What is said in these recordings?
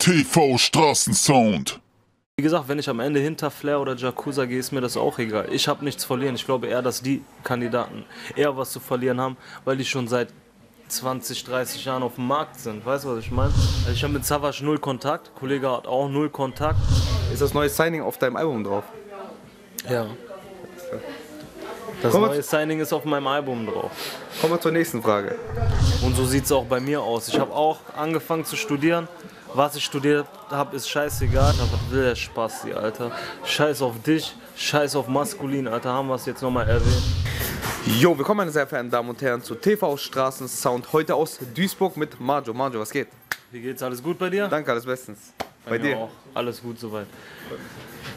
TV Straßensound. Wie gesagt, wenn ich am Ende hinter Flair oder Jakuza gehe, ist mir das auch egal. Ich habe nichts verlieren. Ich glaube eher, dass die Kandidaten eher was zu verlieren haben, weil die schon seit 20, 30 Jahren auf dem Markt sind. Weißt du, was ich meine? Also ich habe mit Savage null Kontakt. Kollege hat auch null Kontakt. Ist das neue Signing auf deinem Album drauf? Ja. Das Komm, neue Signing ist auf meinem Album drauf. Kommen wir zur nächsten Frage. Und so sieht es auch bei mir aus. Ich habe auch angefangen zu studieren. Was ich studiert habe, ist scheißegal. Aber was will der Spaß, die Alter? Scheiß auf dich, scheiß auf maskulin, Alter. Haben wir es jetzt nochmal erwähnt. Jo, willkommen meine sehr verehrten Damen und Herren zu TV Straßensound. Heute aus Duisburg mit Marjo. Marjo, was geht? Wie geht's? Alles gut bei dir? Danke, alles bestens. Bei, mir dir? Auch. Alles gut soweit.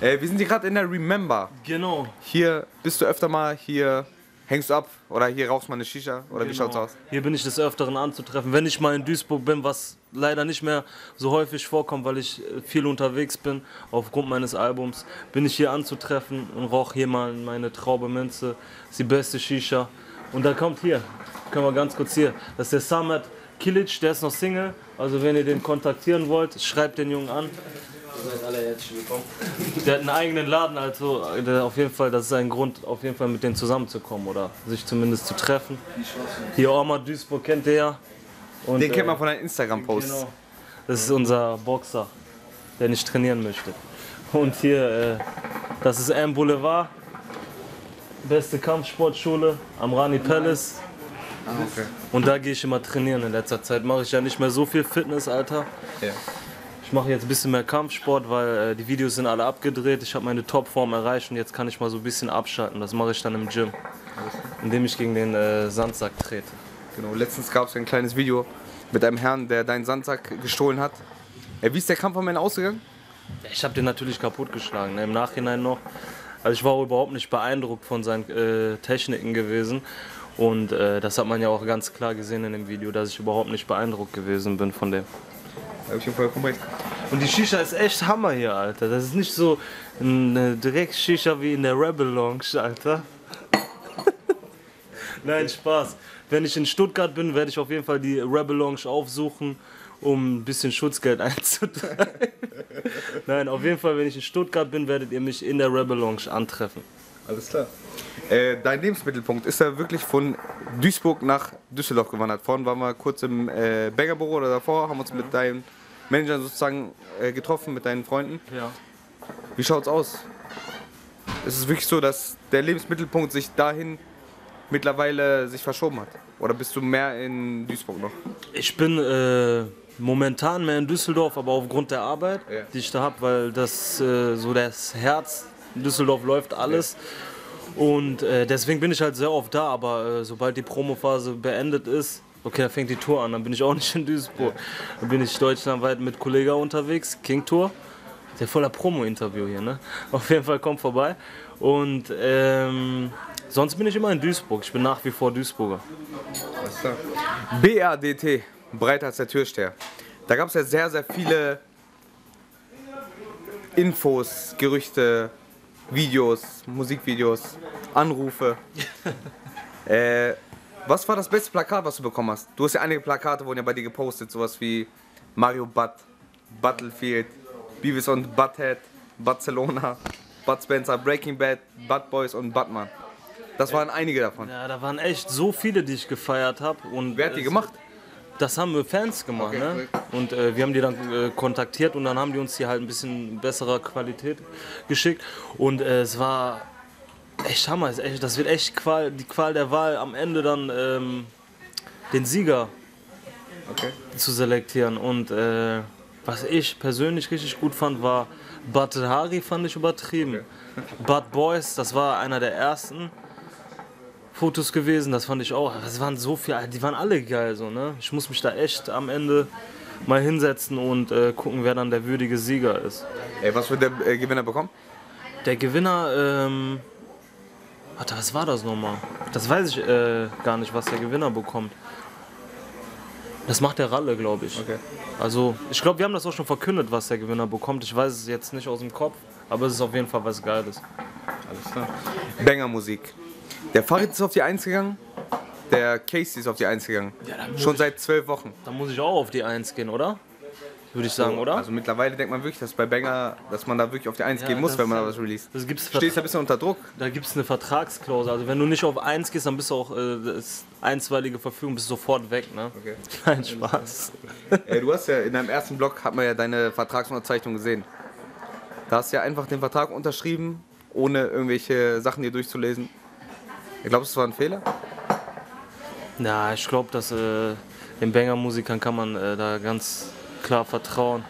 Äh, wir sind hier gerade in der Remember. Genau. Hier bist du öfter mal, hier hängst du ab oder hier rauchst mal eine Shisha oder wie Genau. schaut's aus? Hier bin ich des Öfteren anzutreffen. Wenn ich mal in Duisburg bin, was leider nicht mehr so häufig vorkommt, weil ich äh, viel unterwegs bin, aufgrund meines Albums, bin ich hier anzutreffen und rauche hier mal meine Traube Minze. Ist die beste Shisha. Und da kommt hier, können wir ganz kurz hier, das ist der Samet Kilic, der ist noch Single. Also wenn ihr den kontaktieren wollt, schreibt den Jungen an. Ihr seid alle herzlich willkommen. Der hat einen eigenen Laden, also der auf jeden Fall, das ist ein Grund, auf jeden Fall mit denen zusammenzukommen oder sich zumindest zu treffen. Hier Omar Duisburg kennt ihr ja. Und, Den kennt äh, man von deinen Instagram-Posts. Genau. Das ist unser Boxer, der nicht trainieren möchte. Und hier, äh, das ist M Boulevard, beste Kampfsportschule am Rani Palace. Ah, okay. Und da gehe ich immer trainieren in letzter Zeit. Mache ich ja nicht mehr so viel Fitness, Alter. Ja. Ich mache jetzt ein bisschen mehr Kampfsport, weil äh, die Videos sind alle abgedreht. Ich habe meine Topform erreicht und jetzt kann ich mal so ein bisschen abschalten. Das mache ich dann im Gym, indem ich gegen den äh, Sandsack trete. Genau, letztens gab es ein kleines Video mit einem Herrn, der deinen Sandsack gestohlen hat. Äh, wie ist der Kampf am Ende ausgegangen? Ich habe den natürlich kaputtgeschlagen, ne? im Nachhinein noch. Also ich war überhaupt nicht beeindruckt von seinen äh, Techniken gewesen. Und äh, das hat man ja auch ganz klar gesehen in dem Video, dass ich überhaupt nicht beeindruckt gewesen bin von dem. Hab ich ihm vollkommen recht. Und die Shisha ist echt Hammer hier, Alter. Das ist nicht so eine direkt Shisha wie in der Rebel Lounge, Alter. Nein, Spaß. Wenn ich in Stuttgart bin, werde ich auf jeden Fall die Rebel Lounge aufsuchen, um ein bisschen Schutzgeld einzutreiben. Nein, auf jeden Fall, wenn ich in Stuttgart bin, werdet ihr mich in der Rebel Lounge antreffen. Alles klar. Äh, dein Lebensmittelpunkt ist ja wirklich von Duisburg nach Düsseldorf gewandert. Vorhin waren wir kurz im äh, Bäckerbüro oder davor, haben uns mit deinen Managern sozusagen äh, getroffen, mit deinen Freunden. Ja. Wie schaut's aus? Ist es wirklich so, dass der Lebensmittelpunkt sich dahin mittlerweile sich verschoben hat? Oder bist du mehr in Duisburg noch? Ich bin äh, momentan mehr in Düsseldorf, aber aufgrund der Arbeit, Ja. die ich da habe, weil das äh, so das Herz in Düsseldorf läuft alles. Und äh, deswegen bin ich halt sehr oft da, aber äh, sobald die Promophase beendet ist, okay, dann fängt die Tour an, dann bin ich auch nicht in Duisburg. Dann bin ich deutschlandweit mit Kollega unterwegs, King Tour. Der voller Promo-Interview hier, ne? Auf jeden Fall kommt vorbei. Und ähm, sonst bin ich immer in Duisburg. Ich bin nach wie vor Duisburger. BRDT, breiter als der Türsteher. Da gab es ja sehr, sehr viele Infos, Gerüchte, Videos, Musikvideos, Anrufe. äh, was war das beste Plakat, was du bekommen hast? Du hast ja einige Plakate, wurden ja bei dir gepostet, sowas wie Mario Butt, Battlefield, Beavis und Butthead, Barcelona, Bud Spencer, Breaking Bad, Bud Boys und Batman. Das waren einige davon. Ja, da waren echt so viele, die ich gefeiert habe. Wer hat die es- gemacht? Das haben wir Fans gemacht, Okay, ne? Und äh, wir haben die dann äh, kontaktiert und dann haben die uns hier halt ein bisschen besserer Qualität geschickt. Und äh, es war echt Hammer, ist echt, das wird echt Qual, die Qual der Wahl am Ende dann ähm, den Sieger Okay. zu selektieren. Und äh, was ich persönlich richtig gut fand, war Bad Hari, fand ich übertrieben. Bad Boys, das war einer der ersten Fotos gewesen, das fand ich auch. Das waren so viele, die waren alle geil so, ne? Ich muss mich da echt am Ende mal hinsetzen und äh, gucken, wer dann der würdige Sieger ist. Ey, was wird der äh, Gewinner bekommen? Der Gewinner, ähm. Warte, was war das nochmal? Das weiß ich äh, gar nicht, was der Gewinner bekommt. Das macht der Ralle, glaube ich. Okay. Also, ich glaube, wir haben das auch schon verkündet, was der Gewinner bekommt. Ich weiß es jetzt nicht aus dem Kopf, aber es ist auf jeden Fall was Geiles. Alles klar. Banger-Musik. Der Farid ist auf die Eins gegangen, der Casey ist auf die Eins gegangen. Ja, Schon seit zwölf Wochen. Da muss ich auch auf die Eins gehen, oder? Würde ich sagen, oder? Also mittlerweile denkt man wirklich, dass bei Banger, dass man da wirklich auf die 1 Ja, gehen muss, wenn man da was release. das gibt's Du stehst ein bisschen unter Druck. Da gibt es eine Vertragsklausel. Also wenn du nicht auf 1 gehst, dann bist du auch äh, das einstweilige Verfügung, bist sofort weg, ne? Okay. Kein Spaß. Äh, du hast ja in deinem ersten Blog hat man ja deine Vertragsunterzeichnung gesehen. Da hast du ja einfach den Vertrag unterschrieben, ohne irgendwelche Sachen dir durchzulesen. Ich glaube, das war ein Fehler. Ja, ich glaube, dass äh, den Banger-Musikern kann man äh, da ganz klar vertrauen.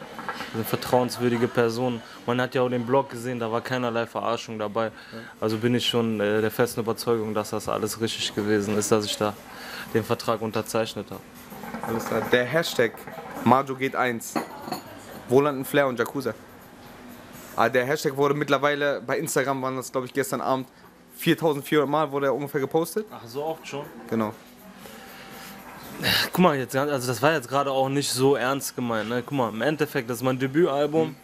Eine vertrauenswürdige Person. Man hat ja auch den Blog gesehen, da war keinerlei Verarschung dabei. Also bin ich schon äh, der festen Überzeugung, dass das alles richtig gewesen ist, dass ich da den Vertrag unterzeichnet habe. Alles klar. Der Hashtag Majo geht 1. Wo landen Flair und Yakuza? Ah, der Hashtag wurde mittlerweile, bei Instagram waren das glaube ich gestern Abend 4400 Mal wurde er ungefähr gepostet. Ach, so oft schon? Genau. Guck mal, jetzt, also das war jetzt gerade auch nicht so ernst gemeint. Ne? Guck mal, im Endeffekt, das ist mein Debütalbum.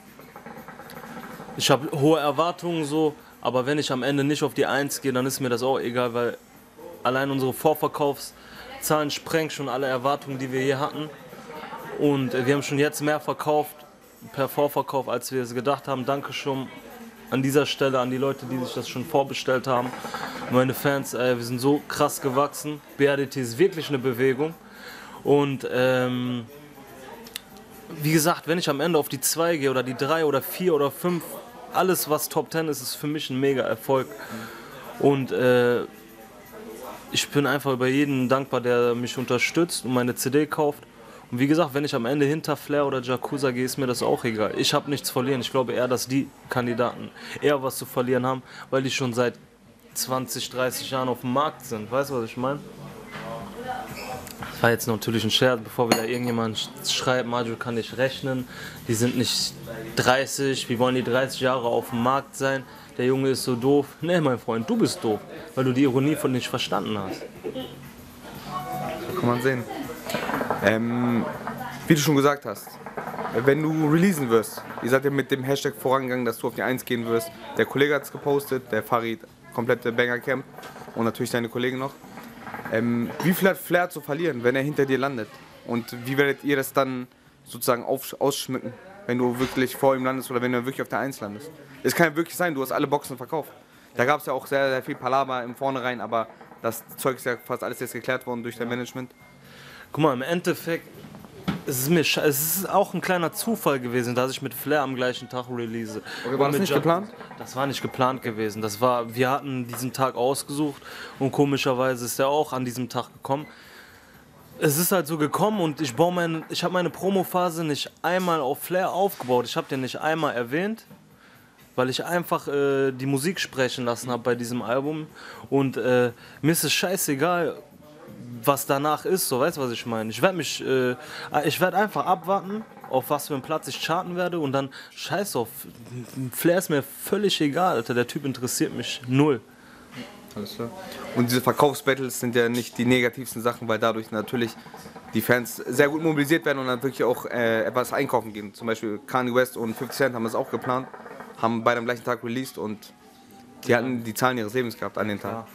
Ich habe hohe Erwartungen so, aber wenn ich am Ende nicht auf die Eins gehe, dann ist mir das auch egal, weil allein unsere Vorverkaufszahlen sprengen schon alle Erwartungen, die wir hier hatten. Und äh, wir haben schon jetzt mehr verkauft per Vorverkauf, als wir es gedacht haben. Danke schon an dieser Stelle an die Leute, die sich das schon vorbestellt haben. Meine Fans, äh, wir sind so krass gewachsen. BRDT ist wirklich eine Bewegung. Und ähm, wie gesagt, wenn ich am Ende auf die 2 gehe oder die 3 oder 4 oder 5, alles was Top 10 ist, ist für mich ein mega Erfolg. Und äh, ich bin einfach über jeden dankbar, der mich unterstützt und meine CD kauft. Und wie gesagt, wenn ich am Ende hinter Flair oder Jakuza gehe, ist mir das auch egal. Ich habe nichts verlieren. Ich glaube eher, dass die Kandidaten eher was zu verlieren haben, weil die schon seit 20, 30 Jahren auf dem Markt sind. Weißt du, was ich meine? Das war jetzt natürlich ein Scherz, bevor wieder irgendjemand sch- schreibt, Majo kann nicht rechnen, die sind nicht 30, wie wollen die 30 Jahre auf dem Markt sein? Der Junge ist so doof. Nee, mein Freund, du bist doof, weil du die Ironie von nicht verstanden hast. Kann man sehen. Ähm, wie du schon gesagt hast, wenn du releasen wirst, ihr seid ja mit dem Hashtag vorangegangen, dass du auf die 1 gehen wirst. Der Kollege hat es gepostet, der Farid, komplette Banger Camp und natürlich deine Kollegen noch. Ähm, wie viel hat Flair zu verlieren, wenn er hinter dir landet? Und wie werdet ihr das dann sozusagen auf, ausschmücken, wenn du wirklich vor ihm landest oder wenn du wirklich auf der 1 landest? Es kann ja wirklich sein, du hast alle Boxen verkauft. Da gab es ja auch sehr, sehr viel Palaver im Vornherein, aber das Zeug ist ja fast alles jetzt geklärt worden durch dein Management. Guck mal, im Endeffekt, es ist, mir es ist auch ein kleiner Zufall gewesen, dass ich mit Flair am gleichen Tag release. Okay, war Und das nicht Ja- geplant? Das war nicht geplant gewesen. Das war, wir hatten diesen Tag ausgesucht und komischerweise ist er auch an diesem Tag gekommen. Es ist halt so gekommen und ich baue mein, ich habe meine Promophase nicht einmal auf Flair aufgebaut. Ich habe den nicht einmal erwähnt, weil ich einfach äh, die Musik sprechen lassen habe bei diesem Album und äh, mir ist es scheißegal, was danach ist, so weißt du, was ich meine. Ich werde mich, äh, ich werde einfach abwarten, auf was für einen Platz ich charten werde und dann scheiß auf. Flair ist mir völlig egal, Alter. Der Typ interessiert mich null. Alles klar. Und diese Verkaufsbattles sind ja nicht die negativsten Sachen, weil dadurch natürlich die Fans sehr gut mobilisiert werden und dann wirklich auch äh, etwas einkaufen gehen. Zum Beispiel Kanye West und 50 Cent haben das auch geplant, haben beide am gleichen Tag released und die hatten die Zahlen ihres Lebens gehabt an den Tag.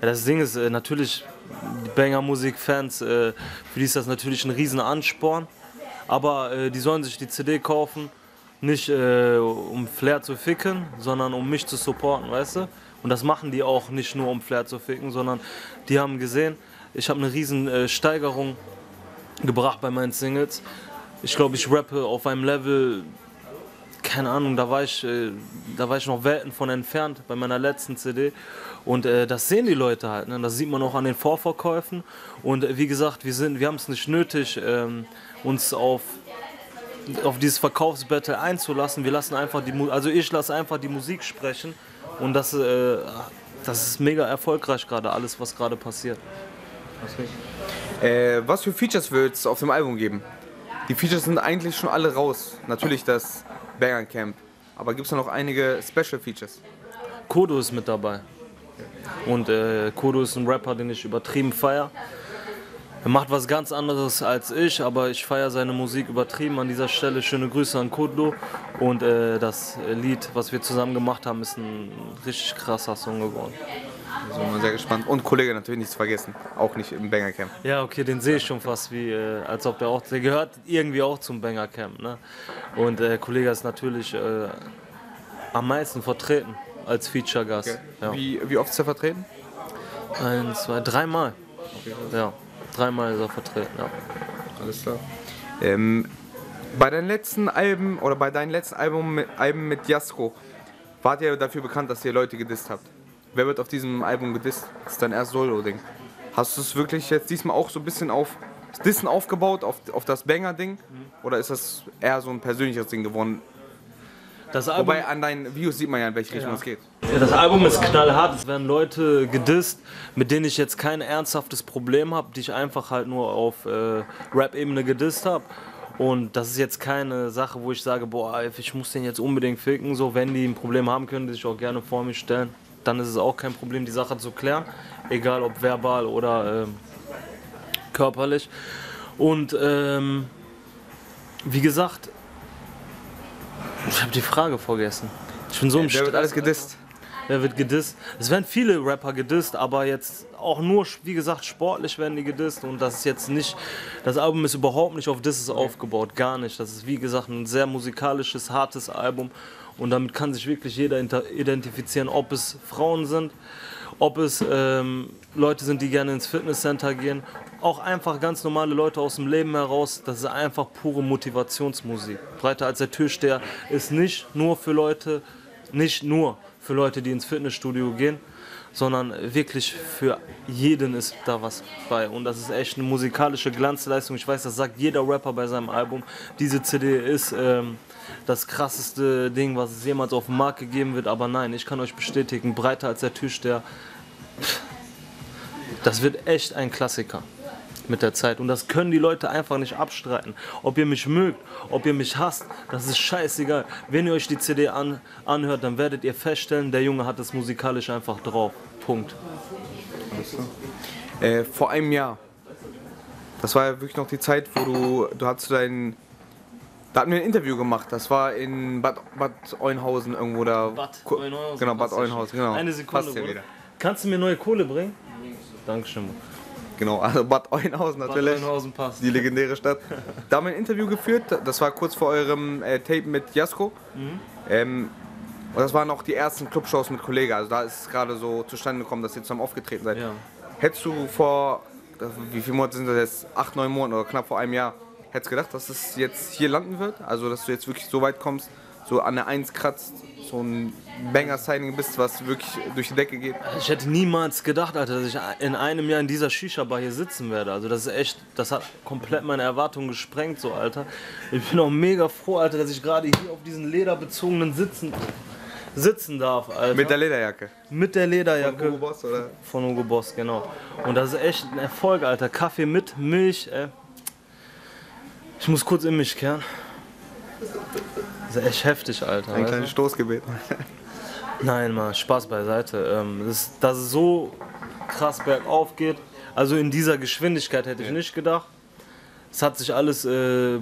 Ja, das Ding ist äh, natürlich, die Banger-Musik-Fans, äh, für die ist das natürlich ein riesen Ansporn. Aber äh, die sollen sich die CD kaufen, nicht um Flair zu ficken, sondern um mich zu supporten, weißt du? Und das machen die auch nicht nur um Flair zu ficken, sondern die haben gesehen, ich habe eine riesen Steigerung gebracht bei meinen Singles. Ich glaube, ich rappe auf einem Level, keine Ahnung, da war ich, äh, da war ich noch Welten von entfernt bei meiner letzten CD. Und äh, das sehen die Leute halt. Ne? Das sieht man auch an den Vorverkäufen. Und äh, wie gesagt, wir, wir haben es nicht nötig, ähm, uns auf, auf dieses Verkaufsbattle einzulassen. Wir lassen einfach die, also ich lasse einfach die Musik sprechen. Und das, äh, das ist mega erfolgreich gerade, alles, was gerade passiert. Äh, was für Features wird es auf dem Album geben? Die Features sind eigentlich schon alle raus. Natürlich das Banger Camp. Aber gibt es noch einige Special Features? Kodo ist mit dabei. Und äh, Kodo ist ein Rapper, den ich übertrieben feier. Er macht was ganz anderes als ich, aber ich feiere seine Musik übertrieben. An dieser Stelle schöne Grüße an Kodo. Und äh, das Lied, was wir zusammen gemacht haben, ist ein richtig krasser Song geworden. Sind wir sehr gespannt. Und Kollege natürlich nicht zu vergessen. Auch nicht im Banger Camp. Ja, okay, den sehe ich schon fast wie, äh, als ob der auch, der gehört irgendwie auch zum Banger Camp, ne? Und der Kollege ist natürlich äh, am meisten vertreten als Feature-Gast. Ja. Wie, wie oft ist er vertreten? Eins, zwei, dreimal. Ja, dreimal ist er vertreten, ja. Alles klar. Ähm, bei deinen letzten Alben oder bei deinen letzten Album mit, Alben mit Jasko wart ihr dafür bekannt, dass ihr Leute gedisst habt. Wer wird auf diesem Album gedisst? Das ist dein erstes Solo-Ding. Hast du es wirklich jetzt diesmal auch so ein bisschen auf das Dissen aufgebaut, auf, auf das Banger-Ding? Oder ist das eher so ein persönliches Ding geworden? Das Album, Wobei an deinen Videos sieht man ja, in welche Richtung Ja. es geht. Das Album ist knallhart. Es werden Leute gedisst, mit denen ich jetzt kein ernsthaftes Problem habe, die ich einfach halt nur auf äh, Rap-Ebene gedisst habe. Und das ist jetzt keine Sache, wo ich sage, boah, ich muss den jetzt unbedingt ficken. So, wenn die ein Problem haben, können die sich auch gerne vor mich stellen. Dann ist es auch kein Problem, die Sache zu klären. Egal ob verbal oder ähm, körperlich. Und ähm, wie gesagt, ich habe die Frage vergessen. Ich bin so im Wer wird Stress, alles gedisst? Wer wird gedisst? Es werden viele Rapper gedisst, aber jetzt auch nur, wie gesagt, sportlich werden die gedisst und das ist jetzt nicht, das Album ist überhaupt nicht auf Disses aufgebaut, gar nicht. Das ist wie gesagt ein sehr musikalisches, hartes Album und damit kann sich wirklich jeder identifizieren, ob es Frauen sind, ob es ähm, Leute sind, die gerne ins Fitnesscenter gehen, auch einfach ganz normale Leute aus dem Leben heraus. Das ist einfach pure Motivationsmusik. Breiter als der Türsteher ist nicht nur für Leute, nicht nur für Leute, die ins Fitnessstudio gehen, sondern wirklich für jeden ist da was bei. Und das ist echt eine musikalische Glanzleistung. Ich weiß, das sagt jeder Rapper bei seinem Album. Diese CD ist ähm, das krasseste Ding, was es jemals auf dem Markt gegeben wird. Aber nein, ich kann euch bestätigen, breiter als der Türsteher. Das wird echt ein Klassiker mit der Zeit. Und das können die Leute einfach nicht abstreiten. Ob ihr mich mögt, ob ihr mich hasst, das ist scheißegal. Wenn ihr euch die CD an, anhört, dann werdet ihr feststellen, der Junge hat es musikalisch einfach drauf. Punkt. Äh, vor einem Jahr. Das war ja wirklich noch die Zeit, wo du, du hattest dein, da hatten wir ein Interview gemacht. Das war in Bad, Bad Oeynhausen irgendwo da. Ku- Genau, Bad Oeynhausen, genau. Eine Sekunde, Passt wieder. Kannst du mir neue Kohle bringen? Dankeschön. Genau, also Bad Oeynhausen Bad natürlich. Oeynhausen passt. Die legendäre Stadt. Da haben wir ein Interview geführt. Das war kurz vor eurem äh, Tape mit Jasko. Mhm. Ähm, und das waren auch die ersten Clubshows mit Kollege. Also da ist es gerade so zustande gekommen, dass ihr zusammen aufgetreten seid. Ja. Hättest du vor, wie viele Monate sind das jetzt? Acht, neun Monate oder knapp vor einem Jahr, hättest du gedacht, dass es jetzt hier landen wird? Also dass du jetzt wirklich so weit kommst, so an der Eins kratzt, so ein Banger-Signing bist, was wirklich durch die Decke geht? Ich hätte niemals gedacht, Alter, dass ich in einem Jahr in dieser Shisha-Bar hier sitzen werde. Also das ist echt, das hat komplett meine Erwartungen gesprengt, so Alter. Ich bin auch mega froh, Alter, dass ich gerade hier auf diesen lederbezogenen Sitzen sitzen darf, Alter. Mit der Lederjacke. Mit der Lederjacke. Hugo Boss, oder? Von Hugo Boss, genau. Und das ist echt ein Erfolg, Alter. Kaffee mit Milch, ey. Ich muss kurz in mich kehren. Das ist echt heftig, Alter. Ein kleines Stoßgebet. Nein, mal Spaß beiseite. Ähm, das, dass es so krass bergauf geht, also in dieser Geschwindigkeit hätte ich nicht gedacht. Es hat sich alles äh,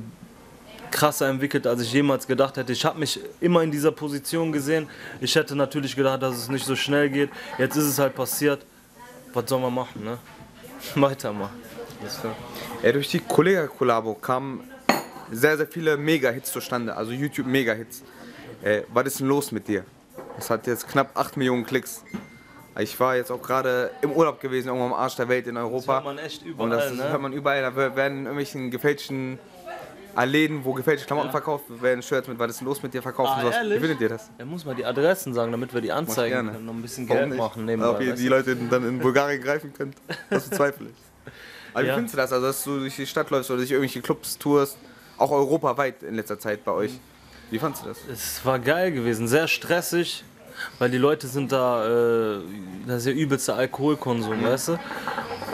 krasser entwickelt, als ich jemals gedacht hätte. Ich habe mich immer in dieser Position gesehen. Ich hätte natürlich gedacht, dass es nicht so schnell geht. Jetzt ist es halt passiert. Was soll man machen, ne? Weitermachen. Ja, durch die Kollega-Kollabo kamen sehr, sehr viele Mega-Hits zustande, also YouTube-Mega-Hits. Äh, was ist denn los mit dir? Das hat jetzt knapp 8 Millionen Klicks. Ich war jetzt auch gerade im Urlaub gewesen, irgendwo am Arsch der Welt in Europa. hört man echt überall, Und das ne? hört man überall. Da werden in irgendwelchen gefälschten Läden, wo gefälschte Klamotten verkauft werden, Shirts mit, was ist denn los mit dir verkauft Ah, und sowas. Wie findet ihr das? Er muss mal die Adressen sagen, damit wir die anzeigen können, noch ein bisschen Warum Geld nicht? machen nebenbei. Ob ihr die? Leute dann in Bulgarien greifen könnt, das bezweifle ich. Aber Ja. wie findest du das? Also, dass du durch die Stadt läufst oder durch irgendwelche Clubs tourst, auch europaweit in letzter Zeit bei euch. Wie fandest du das? Es war geil gewesen, sehr stressig, weil die Leute sind da, äh, das ist ja übelster Alkoholkonsum, weißt du?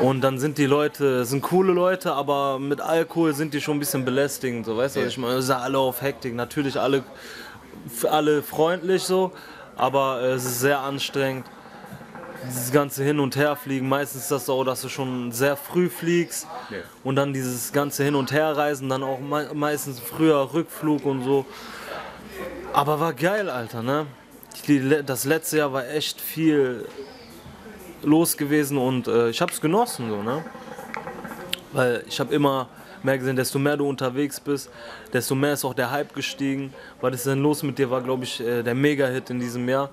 Und dann sind die Leute, sind coole Leute, aber mit Alkohol sind die schon ein bisschen belästigend, so, weißt du? was Ich meine, es sind alle auf Hektik, natürlich alle, alle freundlich so, aber äh, es ist sehr anstrengend. Dieses ganze Hin- und Herfliegen, meistens ist das so, dass du schon sehr früh fliegst und dann dieses ganze Hin- und Herreisen, dann auch mei- meistens früher Rückflug und so. Aber war geil, Alter, ne? Das letzte Jahr war echt viel los gewesen und äh, ich habe es genossen, so, ne? Weil ich habe immer mehr gesehen, desto mehr du unterwegs bist, desto mehr ist auch der Hype gestiegen. Was ist denn los mit dir, war, glaube ich, äh, der Mega-Hit in diesem Jahr.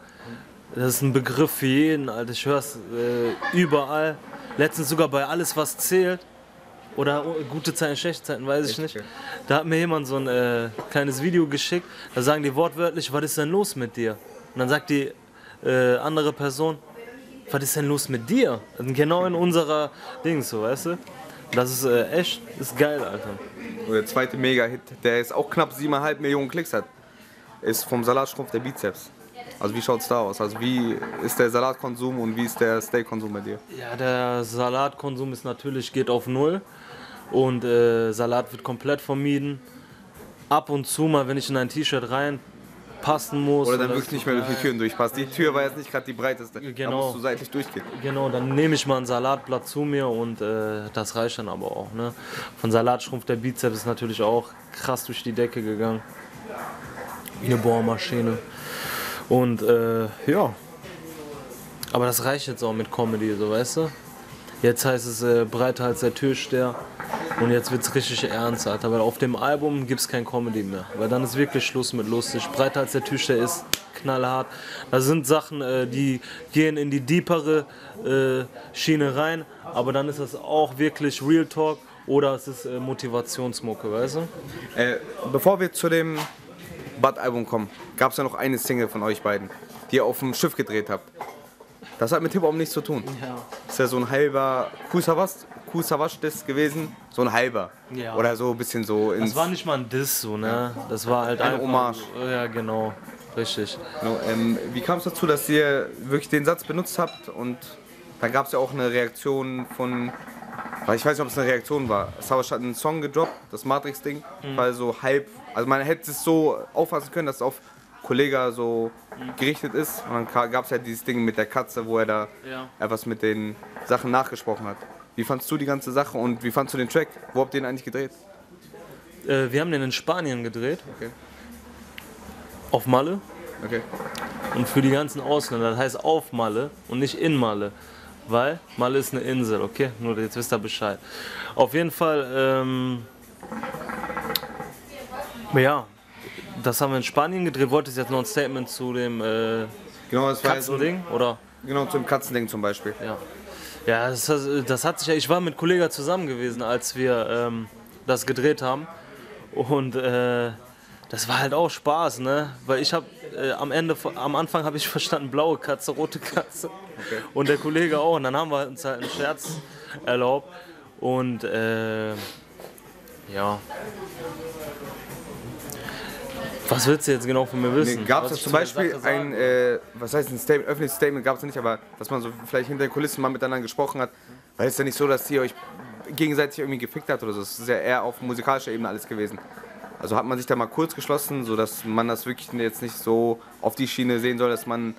Das ist ein Begriff für jeden, Alter. Ich höre es äh, überall. Letztens sogar bei Alles, was zählt. Oder oh, gute Zeiten, schlechte Zeiten, weiß ich nicht. Da hat mir jemand so ein äh, kleines Video geschickt. Da sagen die wortwörtlich, was ist denn los mit dir? Und dann sagt die äh, andere Person, was ist denn los mit dir? Genau in unserer Dings, so, weißt du? Das ist äh, echt, ist geil, Alter. Und der zweite Mega-Hit, der jetzt auch knapp 7,5 Millionen Klicks hat, ist vom Salatschrumpf der Bizeps. Also wie schaut's da aus? Also wie ist der Salatkonsum und wie ist der Steakkonsum bei dir? Ja, der Salatkonsum ist natürlich, geht auf Null. Und äh, Salat wird komplett vermieden. Ab und zu mal, wenn ich in ein T-Shirt reinpassen muss. Oder dann wirklich es- nicht mehr durch die Türen durchpasst. Die Tür war jetzt nicht gerade die breiteste. Da Genau. musst du seitlich durchgehen. Genau, dann nehme ich mal ein Salatblatt zu mir und äh, das reicht dann aber auch. Ne? Von Salatschrumpf der Bizeps ist natürlich auch krass durch die Decke gegangen. Wie eine Bohrmaschine. Und äh, ja. Aber das reicht jetzt auch mit Comedy, so weißt du? Jetzt heißt es äh, breiter als der Türsteher. Und jetzt wird es richtig ernst, Alter. Weil auf dem Album gibt es kein Comedy mehr. Weil dann ist wirklich Schluss mit lustig. Breiter als der Türsteher ist knallhart. Da sind Sachen, äh, die gehen in die deepere äh, Schiene rein. Aber dann ist das auch wirklich Real Talk oder es ist äh, Motivationsmucke, weißt du? Äh, bevor wir zu dem Bad-Album kommen, gab es ja noch eine Single von euch beiden, die ihr auf dem Schiff gedreht habt. Das hat mit Hip-Hop nichts zu tun. Ja. Ist ja so ein halber Kusavas, Kusavasch das gewesen, so ein halber. Ja. Oder so ein bisschen so ins. Das war nicht mal ein Diss, so, ne? Das war halt Eine einfach- Hommage. Ja, genau. Richtig. Genau, ähm, wie kam es dazu, dass ihr wirklich den Satz benutzt habt und dann gab es ja auch eine Reaktion von, weil ich weiß nicht, ob es eine Reaktion war. Savage hat einen Song gedroppt, das Matrix-Ding, weil so halb, also man hätte es so auffassen können, dass es auf Kollega so gerichtet ist und dann gab es ja dieses Ding mit der Katze, wo er da Ja. etwas mit den Sachen nachgesprochen hat. Wie fandst du die ganze Sache und wie fandst du den Track? Wo habt ihr den eigentlich gedreht? Äh, wir haben den in Spanien gedreht. Okay. Auf Malle. Okay. Und für die ganzen Ausländer, das heißt auf Malle und nicht in Malle. Weil Malle ist eine Insel, okay? Nur jetzt wisst ihr Bescheid. Auf jeden Fall, ähm, ja, das haben wir in Spanien gedreht. Wolltest du jetzt noch ein Statement zu dem äh, Genau, das war ja so, Katzending? Oder? genau zum Katzending zum Beispiel. Ja. Ja, das, das hat sich ja. Ich war mit Kollega zusammen gewesen, als wir ähm, das gedreht haben. Und äh, das war halt auch Spaß, ne? Weil ich habe äh, am Ende, am Anfang habe ich verstanden, blaue Katze, rote Katze. Und der Kollege auch. Und dann haben wir uns halt einen Scherz erlaubt. Und äh, ja. Was willst du jetzt genau von mir wissen? Gab es zum Beispiel Sache ein, äh, was heißt ein Statement, öffentliches Statement gab es nicht, aber dass man so vielleicht hinter den Kulissen mal miteinander gesprochen hat, weil es ja nicht so, dass ihr euch gegenseitig irgendwie gefickt habt oder so. Es ist ja eher auf musikalischer Ebene alles gewesen. Also hat man sich da mal kurz geschlossen, sodass man das wirklich jetzt nicht so auf die Schiene sehen soll, dass man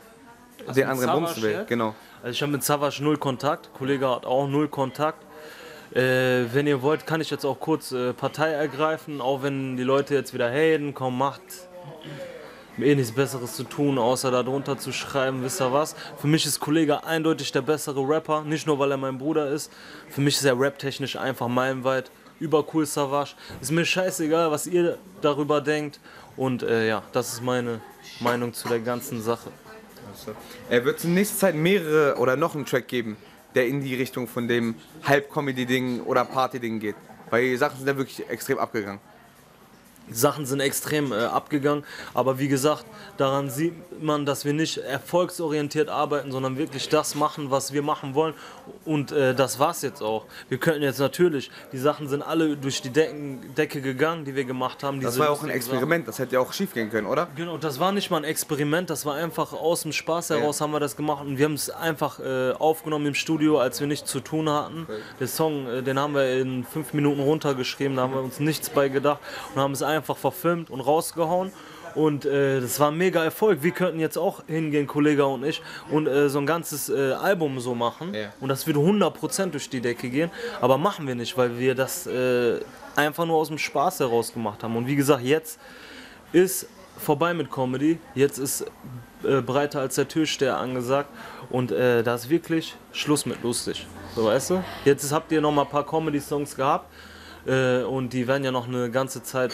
den mit anderen Savage bumsen will. jetzt? Genau. Also ich habe mit Savage null Kontakt, Kollege hat auch null Kontakt. Äh, wenn ihr wollt, kann ich jetzt auch kurz äh, Partei ergreifen, auch wenn die Leute jetzt wieder haten, komm, macht mir eh nichts Besseres zu tun, außer da drunter zu schreiben, wisst ihr was? Für mich ist Kollege eindeutig der bessere Rapper, nicht nur weil er mein Bruder ist. Für mich ist er raptechnisch einfach meilenweit über cool Savage. Ist mir scheißegal, was ihr darüber denkt. Und äh, ja, das ist meine Meinung zu der ganzen Sache. Er wird in nächster Zeit mehrere oder noch einen Track geben, der in die Richtung von dem Halb-Comedy-Ding oder Party-Ding geht. Weil die Sachen sind ja wirklich extrem abgegangen. Sachen sind extrem äh, abgegangen, aber wie gesagt, daran sieht man, dass wir nicht erfolgsorientiert arbeiten, sondern wirklich das machen, was wir machen wollen. Und äh, das war's jetzt auch. Wir könnten jetzt natürlich, die Sachen sind alle durch die Decken, Decke gegangen, die wir gemacht haben. Das war ja auch ein. Experiment, das hätte ja auch schief gehen können, oder? Genau, das war nicht mal ein Experiment, das war einfach aus dem Spaß heraus haben wir das gemacht und wir haben es einfach äh, aufgenommen im Studio, als wir nichts zu tun hatten. Der Song, äh, den haben wir in fünf Minuten runtergeschrieben, da haben wir uns nichts bei gedacht und haben es einfach verfilmt und rausgehauen. Und äh, das war ein mega Erfolg. Wir könnten jetzt auch hingehen, Kollege und ich, und äh, so ein ganzes äh, Album so machen. Ja. Und das würde 100% durch die Decke gehen. Aber machen wir nicht, weil wir das äh, einfach nur aus dem Spaß heraus gemacht haben. Und wie gesagt, jetzt ist vorbei mit Comedy. Jetzt ist äh, breiter als der Türsteher angesagt und äh, da ist wirklich Schluss mit lustig. So weißt du? Jetzt habt ihr noch mal ein paar Comedy-Songs gehabt und die werden ja noch eine ganze Zeit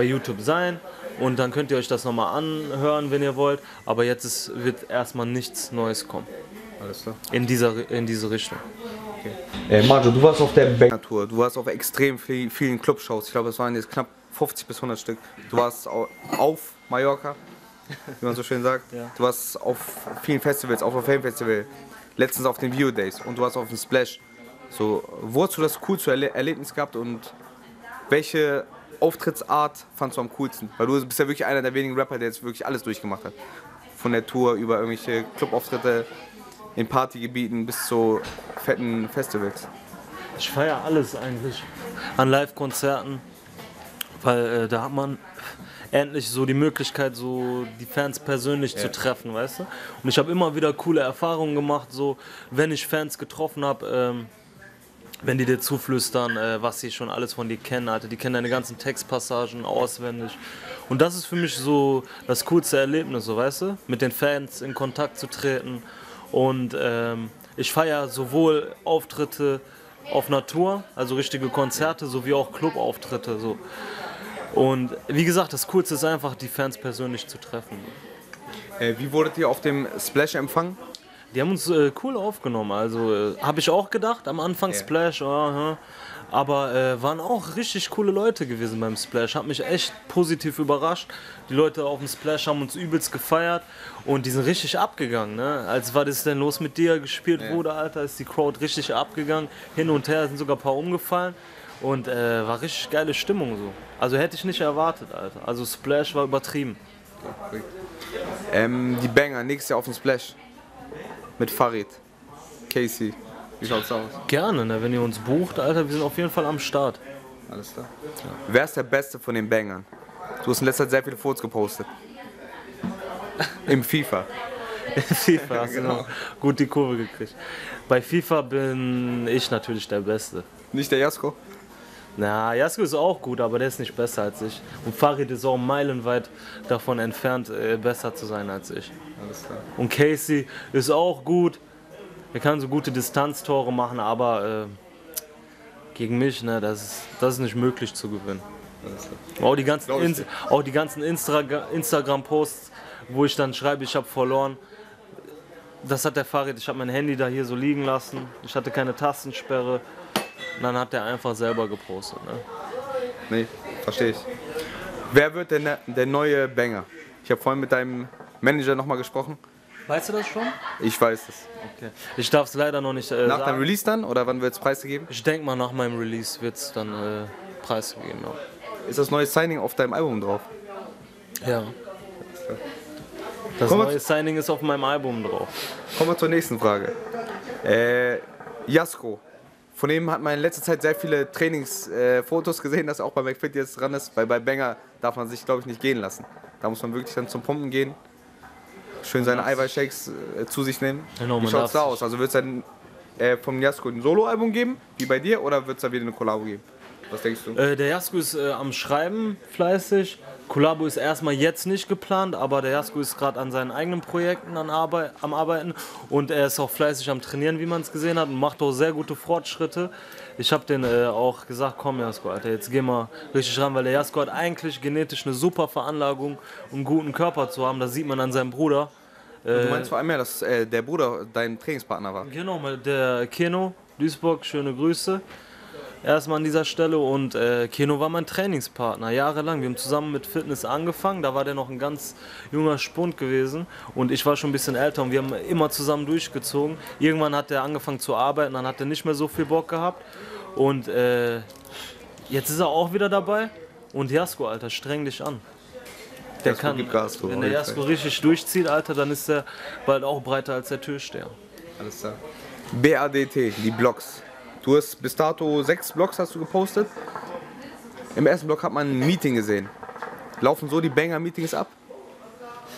bei YouTube sein und dann könnt ihr euch das noch mal anhören, wenn ihr wollt. Aber jetzt ist, wird erstmal nichts Neues kommen Alles klar. in dieser in diese Richtung. Äh, Marjo, du warst auf der Banger Tour. Du warst auf extrem viel, vielen Clubshows. Ich glaube, es waren jetzt knapp 50 bis 100 Stück. Du warst au- auf Mallorca, wie man so schön sagt. Ja. Du warst auf vielen Festivals, auf dem Fame Festival, letztens auf den View Days und du warst auf dem Splash. So, wo hast du das coolste Erle Erlebnis gehabt und welche Auftrittsart fandst du am coolsten? Weil du bist ja wirklich einer der wenigen Rapper, der jetzt wirklich alles durchgemacht hat. Von der Tour über irgendwelche Clubauftritte in Partygebieten bis zu fetten Festivals. Ich feiere alles eigentlich an Live-Konzerten, weil äh, da hat man endlich so die Möglichkeit, so die Fans persönlich zu treffen, weißt du? Und ich habe immer wieder coole Erfahrungen gemacht, so wenn ich Fans getroffen habe, ähm, wenn die dir zuflüstern, äh, was sie schon alles von dir kennen, Alter, die kennen deine ganzen Textpassagen auswendig. Und das ist für mich so das coolste Erlebnis, so weißt du, mit den Fans in Kontakt zu treten. Und ähm, ich feiere sowohl Auftritte auf Natur, also richtige Konzerte, sowie auch Clubauftritte. So. Und wie gesagt, das Coolste ist einfach, die Fans persönlich zu treffen. Äh, wie wurdet ihr auf dem Splash empfangen? Die haben uns äh, cool aufgenommen. Also äh, habe ich auch gedacht am Anfang Ja. Splash, aha. aber äh, waren auch richtig coole Leute gewesen beim Splash. Hat mich echt positiv überrascht. Die Leute auf dem Splash haben uns übelst gefeiert und die sind richtig abgegangen. Ne? Als war das denn los mit dir gespielt wurde, Alter, ist die Crowd richtig abgegangen. Hin und her sind sogar ein paar umgefallen. Und äh, war richtig geile Stimmung so. Also hätte ich nicht erwartet, Alter. Also Splash war übertrieben. Ähm, die Banger, nächstes Jahr auf dem Splash. Mit Farid. Casey. Wie schaut's aus? Gerne, ne? wenn ihr uns bucht, Alter, wir sind auf jeden Fall am Start. Alles klar. Wer ist der Beste von den Bangern? Du hast in letzter Zeit sehr viele Fotos gepostet. Im FIFA. FIFA hast du genau. noch gut die Kurve gekriegt. Bei FIFA bin ich natürlich der Beste. Nicht der Jasko? Na, Jasko ist auch gut, aber der ist nicht besser als ich. Und Farid ist auch meilenweit davon entfernt, äh, besser zu sein als ich. Alles klar. Und Casey ist auch gut. Er kann so gute Distanztore machen, aber äh, gegen mich, ne, das ist, das ist nicht möglich zu gewinnen. Auch die ganzen, Glaub ich Ins auch die ganzen Instra Instagram-Posts, wo ich dann schreibe, ich habe verloren. Das hat der Farid, ich habe mein Handy da hier so liegen lassen. Ich hatte keine Tastensperre. Und dann hat der einfach selber gepostet. Ne? Nee, verstehe ich. Wer wird der, ne- der neue Banger? Ich habe vorhin mit deinem Manager nochmal gesprochen. Weißt du das schon? Ich weiß es. Okay. Ich darf es leider noch nicht äh, Nach deinem sagen. Release dann oder wann wird es preisgegeben? Ich denke mal, nach meinem Release wird es dann äh, preisgegeben. Ja. Ist das neue Signing auf deinem Album drauf? ja. Das Kommen neue Signing ist auf meinem Album drauf. Kommen wir zur nächsten Frage. Äh, Jasko. Von dem hat man in letzter Zeit sehr viele Trainingsfotos äh, gesehen, dass er auch bei McFit jetzt dran ist. Weil bei Banger darf man sich, glaube ich, nicht gehen lassen. Da muss man wirklich dann zum Pumpen gehen. Schön seine Eiweißshakes äh, zu sich nehmen. Genau, Wie schaut's darf da aus? Also wird es dann äh, vom Jasko ein Soloalbum geben, wie bei dir, oder wird es da wieder eine Collabo geben? Was denkst du? Äh, der Jasko ist äh, am Schreiben fleißig. Kollabo ist erstmal jetzt nicht geplant, aber der Jasko ist gerade an seinen eigenen Projekten an Arbeit, am Arbeiten und er ist auch fleißig am Trainieren, wie man es gesehen hat, und macht auch sehr gute Fortschritte. Ich habe den äh, auch gesagt, komm Jasko, Alter, jetzt geh mal richtig ran, weil der Jasko hat eigentlich genetisch eine super Veranlagung, um einen guten Körper zu haben. Das sieht man an seinem Bruder. du meinst vor allem ja, dass äh, der Bruder dein Trainingspartner war. Genau, der Keno, Duisburg, schöne Grüße. Erstmal an dieser Stelle und äh, Keno war mein Trainingspartner, jahrelang. Wir haben zusammen mit Fitness angefangen, da war der noch ein ganz junger Spund gewesen und ich war schon ein bisschen älter und wir haben immer zusammen durchgezogen. Irgendwann hat er angefangen zu arbeiten, dann hat er nicht mehr so viel Bock gehabt und äh, jetzt ist er auch wieder dabei und Jasko, Alter, streng dich an. Der Jasko kann, Gas, du, wenn der Jasko richtig durchzieht, Alter, dann ist er bald auch breiter als der Türsteher. Alles klar. BADT, die Blogs. Du hast bis dato sechs Blogs hast du gepostet. Im ersten Blog hat man ein Meeting gesehen. Laufen so die Banger-Meetings ab?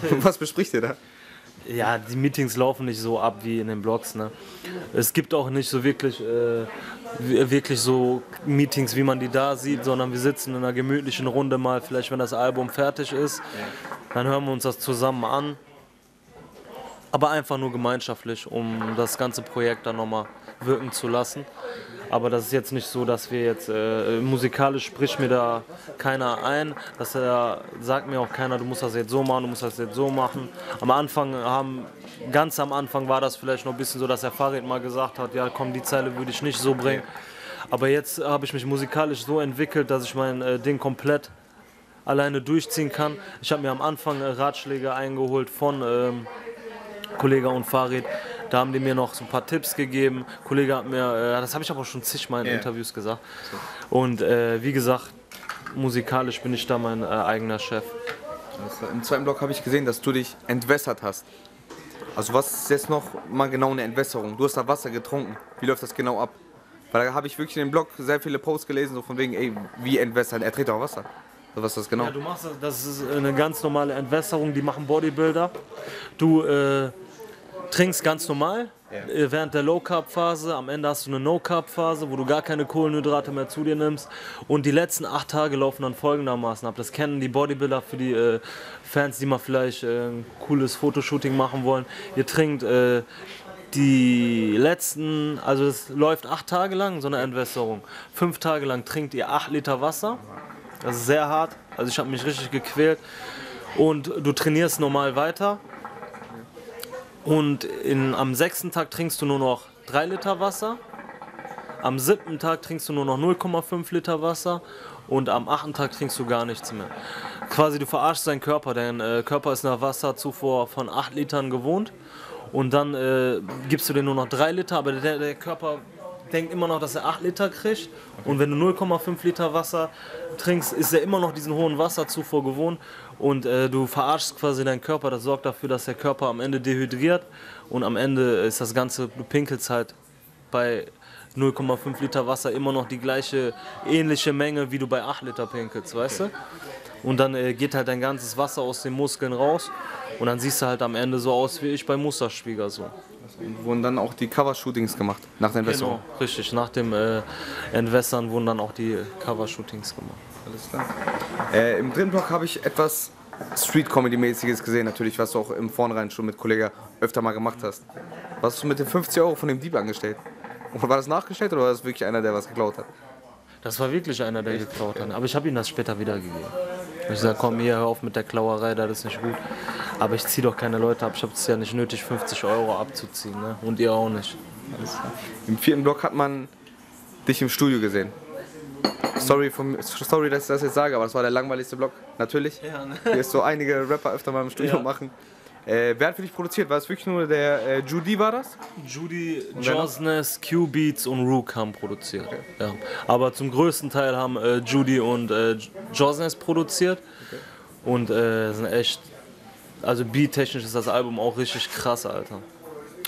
Was bespricht ihr da? ja, die Meetings laufen nicht so ab wie in den Blogs. Ne? Es gibt auch nicht so wirklich, äh, wirklich so Meetings, wie man die da sieht, sondern wir sitzen in einer gemütlichen Runde mal, vielleicht wenn das Album fertig ist, dann hören wir uns das zusammen an. Aber einfach nur gemeinschaftlich, um das ganze Projekt dann nochmal wirken zu lassen. Aber das ist jetzt nicht so, dass wir jetzt äh, musikalisch spricht mir da keiner ein. Dass er sagt mir auch keiner, du musst das jetzt so machen, du musst das jetzt so machen. Am Anfang haben, ganz am Anfang war das vielleicht noch ein bisschen so, dass der Farid mal gesagt hat, ja komm, die Zeile würde ich nicht so bringen. Aber jetzt habe ich mich musikalisch so entwickelt, dass ich mein äh, Ding komplett alleine durchziehen kann. Ich habe mir am Anfang äh, Ratschläge eingeholt von ähm, Kollege und Farid. Da haben die mir noch so ein paar Tipps gegeben. Kollege hat mir, äh, das habe ich aber schon zigmal in Ja. Interviews gesagt. Und äh, wie gesagt, musikalisch bin ich da mein äh, eigener Chef. Im zweiten Block habe ich gesehen, dass du dich entwässert hast. Also was ist jetzt noch mal genau eine Entwässerung? Du hast da Wasser getrunken. Wie läuft das genau ab? Weil da habe ich wirklich in dem Blog sehr viele Posts gelesen, so von wegen, ey, wie entwässern? Er trägt auch Wasser. Also was ist das genau? Ja, du machst das, das ist eine ganz normale Entwässerung, die machen Bodybuilder. Du äh, trinkst ganz normal äh, während der Low Carb Phase. Am Ende hast du eine No Carb Phase, wo du gar keine Kohlenhydrate mehr zu dir nimmst. Und die letzten acht Tage laufen dann folgendermaßen ab. Das kennen die Bodybuilder für die äh, Fans, die mal vielleicht äh, ein cooles Fotoshooting machen wollen. Ihr trinkt äh, die letzten, also es läuft acht Tage lang, so eine Entwässerung. Fünf Tage lang trinkt ihr acht Liter Wasser. Das ist sehr hart. Also ich habe mich richtig gequält. Und du trainierst normal weiter. Und in, am sechsten Tag trinkst du nur noch 3 Liter Wasser. Am siebten Tag trinkst du nur noch 0,5 Liter Wasser. Und am achten Tag trinkst du gar nichts mehr. Quasi du verarschst deinen Körper. Dein äh, Körper ist nach Wasserzufuhr von 8 Litern gewohnt. Und dann äh, gibst du dir nur noch 3 Liter. Aber der, der Körper denkt immer noch, dass er 8 Liter kriegt. Und wenn du 0,5 Liter Wasser trinkst, ist er immer noch diesen hohen Wasserzufuhr gewohnt. Und äh, du verarschst quasi deinen Körper. Das sorgt dafür, dass der Körper am Ende dehydriert. Und am Ende ist das Ganze, du pinkelst halt bei 0,5 Liter Wasser immer noch die gleiche ähnliche Menge, wie du bei 8 Liter pinkelst, weißt du? Und dann äh, geht halt dein ganzes Wasser aus den Muskeln raus. Und dann siehst du halt am Ende so aus wie ich bei Musterschwieger so. Und wurden dann auch die Cover-Shootings gemacht nach der Entwässerung. Genau, richtig. Nach dem äh, Entwässern wurden dann auch die Cover-Shootings gemacht. Alles klar. Äh, Im dritten Block habe ich etwas Street-Comedy-mäßiges gesehen, natürlich, was du auch im Vornherein schon mit Kollegen öfter mal gemacht hast. Was hast du mit den 50 Euro von dem Dieb angestellt? War das nachgestellt oder war das wirklich einer, der was geklaut hat? Das war wirklich einer, der geklaut hat. Aber ich habe ihm das später wiedergegeben. Ich sage, komm hier, hör auf mit der Klauerei, das ist nicht gut. Aber ich ziehe doch keine Leute ab. Ich habe es ja nicht nötig, 50 Euro abzuziehen. Ne? Und ihr auch nicht. Im vierten Block hat man dich im Studio gesehen. Sorry, vom, sorry, dass ich das jetzt sage, aber das war der langweiligste Block. Natürlich. Ja, ne? Wie es so einige Rapper öfter mal im Studio Ja. machen. Äh, wer hat für dich produziert? War es wirklich nur der äh, Judy war das? Judy? Josnes, Q-Beats und Rook haben produziert. Ja. Aber zum größten Teil haben äh, Judy und äh, Josnes produziert. Und äh, sind echt, also beat-technisch ist das Album auch richtig krass, Alter.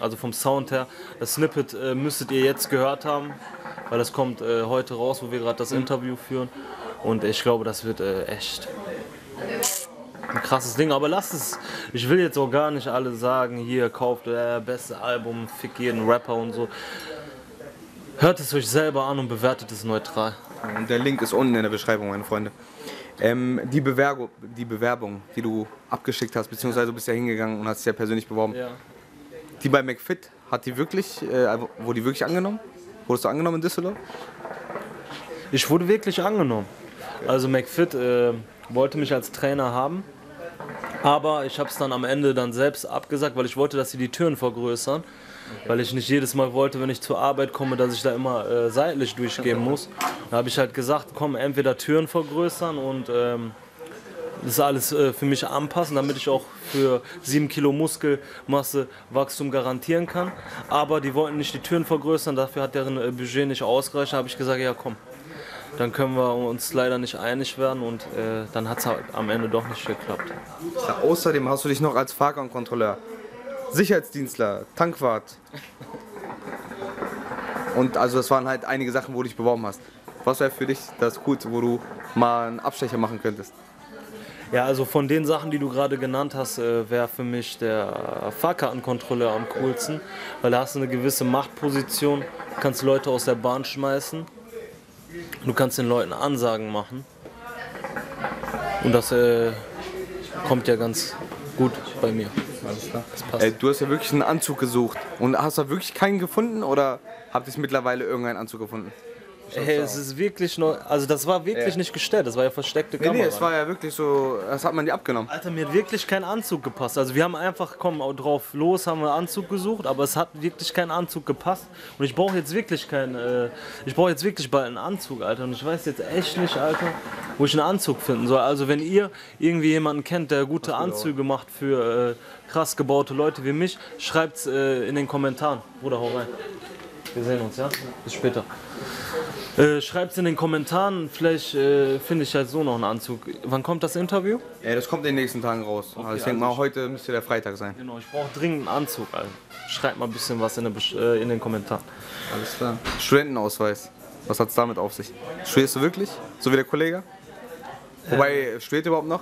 Also vom Sound her, das Snippet äh, müsstet ihr jetzt gehört haben, weil das kommt äh, heute raus, wo wir gerade das Interview führen. Und ich glaube, das wird äh, echt ein krasses Ding. Aber lasst es, ich will jetzt auch gar nicht alle sagen, hier kauft äh, beste Album, fick jeden Rapper und so. Hört es euch selber an und bewertet es neutral. Der Link ist unten in der Beschreibung, meine Freunde. Ähm, die, Bewerbung, die Bewerbung, die du abgeschickt hast, beziehungsweise du bist ja hingegangen und hast dich ja persönlich beworben. Ja. Die bei McFit, hat die wirklich, äh, wurde die wirklich angenommen? Wurdest du angenommen in Düsseldorf? Ich wurde wirklich angenommen. Also McFit äh, wollte mich als Trainer haben, aber ich habe es dann am Ende dann selbst abgesagt, weil ich wollte, dass sie die Türen vergrößern, weil ich nicht jedes Mal wollte, wenn ich zur Arbeit komme, dass ich da immer äh, seitlich durchgehen muss. Da habe ich halt gesagt, komm, entweder Türen vergrößern und ähm, das alles äh, für mich anpassen, damit ich auch für 7 Kilo Muskelmasse Wachstum garantieren kann. Aber die wollten nicht die Türen vergrößern, dafür hat deren äh, Budget nicht ausgereicht. Da habe ich gesagt, ja komm, dann können wir uns leider nicht einig werden und äh, dann hat es halt am Ende doch nicht geklappt. Ja, außerdem hast du dich noch als Fahrer und Kontrolleur, Sicherheitsdienstler, Tankwart. Und also das waren halt einige Sachen, wo du dich beworben hast. Was wäre für dich das Coolste, wo du mal einen Abstecher machen könntest? Ja, also von den Sachen, die du gerade genannt hast, äh, wäre für mich der Fahrkartenkontrolleur am coolsten, weil da hast du eine gewisse Machtposition, kannst Leute aus der Bahn schmeißen, du kannst den Leuten Ansagen machen und das äh, kommt ja ganz gut bei mir. Alles klar. Das passt. Äh, du hast ja wirklich einen Anzug gesucht und hast da wirklich keinen gefunden oder habt ihr mittlerweile irgendeinen Anzug gefunden? Hey, es ist wirklich neu, also das war wirklich Ja. nicht gestellt, das war ja versteckte Nee, Kamera. nee, es war ja wirklich so, das hat man dir abgenommen. Alter, mir hat wirklich kein Anzug gepasst. Also wir haben einfach, komm, auch drauf los, haben wir Anzug gesucht, aber es hat wirklich kein Anzug gepasst. Und ich brauche jetzt wirklich keinen, äh, ich brauche jetzt wirklich bald einen Anzug, Alter. Und ich weiß jetzt echt nicht, Alter, wo ich einen Anzug finden soll. Also wenn ihr irgendwie jemanden kennt, der gute Anzüge macht für äh, krass gebaute Leute wie mich, schreibt's äh, in den Kommentaren. Bruder, hau rein. Wir sehen uns, ja? Bis später. Äh, schreibt's in den Kommentaren, vielleicht äh, finde ich halt so noch einen Anzug. Wann kommt das Interview? Ja, das kommt in den nächsten Tagen raus. also ich denke mal, heute müsste der Freitag sein. Genau, ich brauche dringend einen Anzug, Alter. Schreibt mal ein bisschen was in, äh, in den Kommentaren. Alles klar. Studentenausweis. Was hat's damit auf sich? Studierst du wirklich? So wie der Kollege? Wobei, studiert ihr überhaupt noch?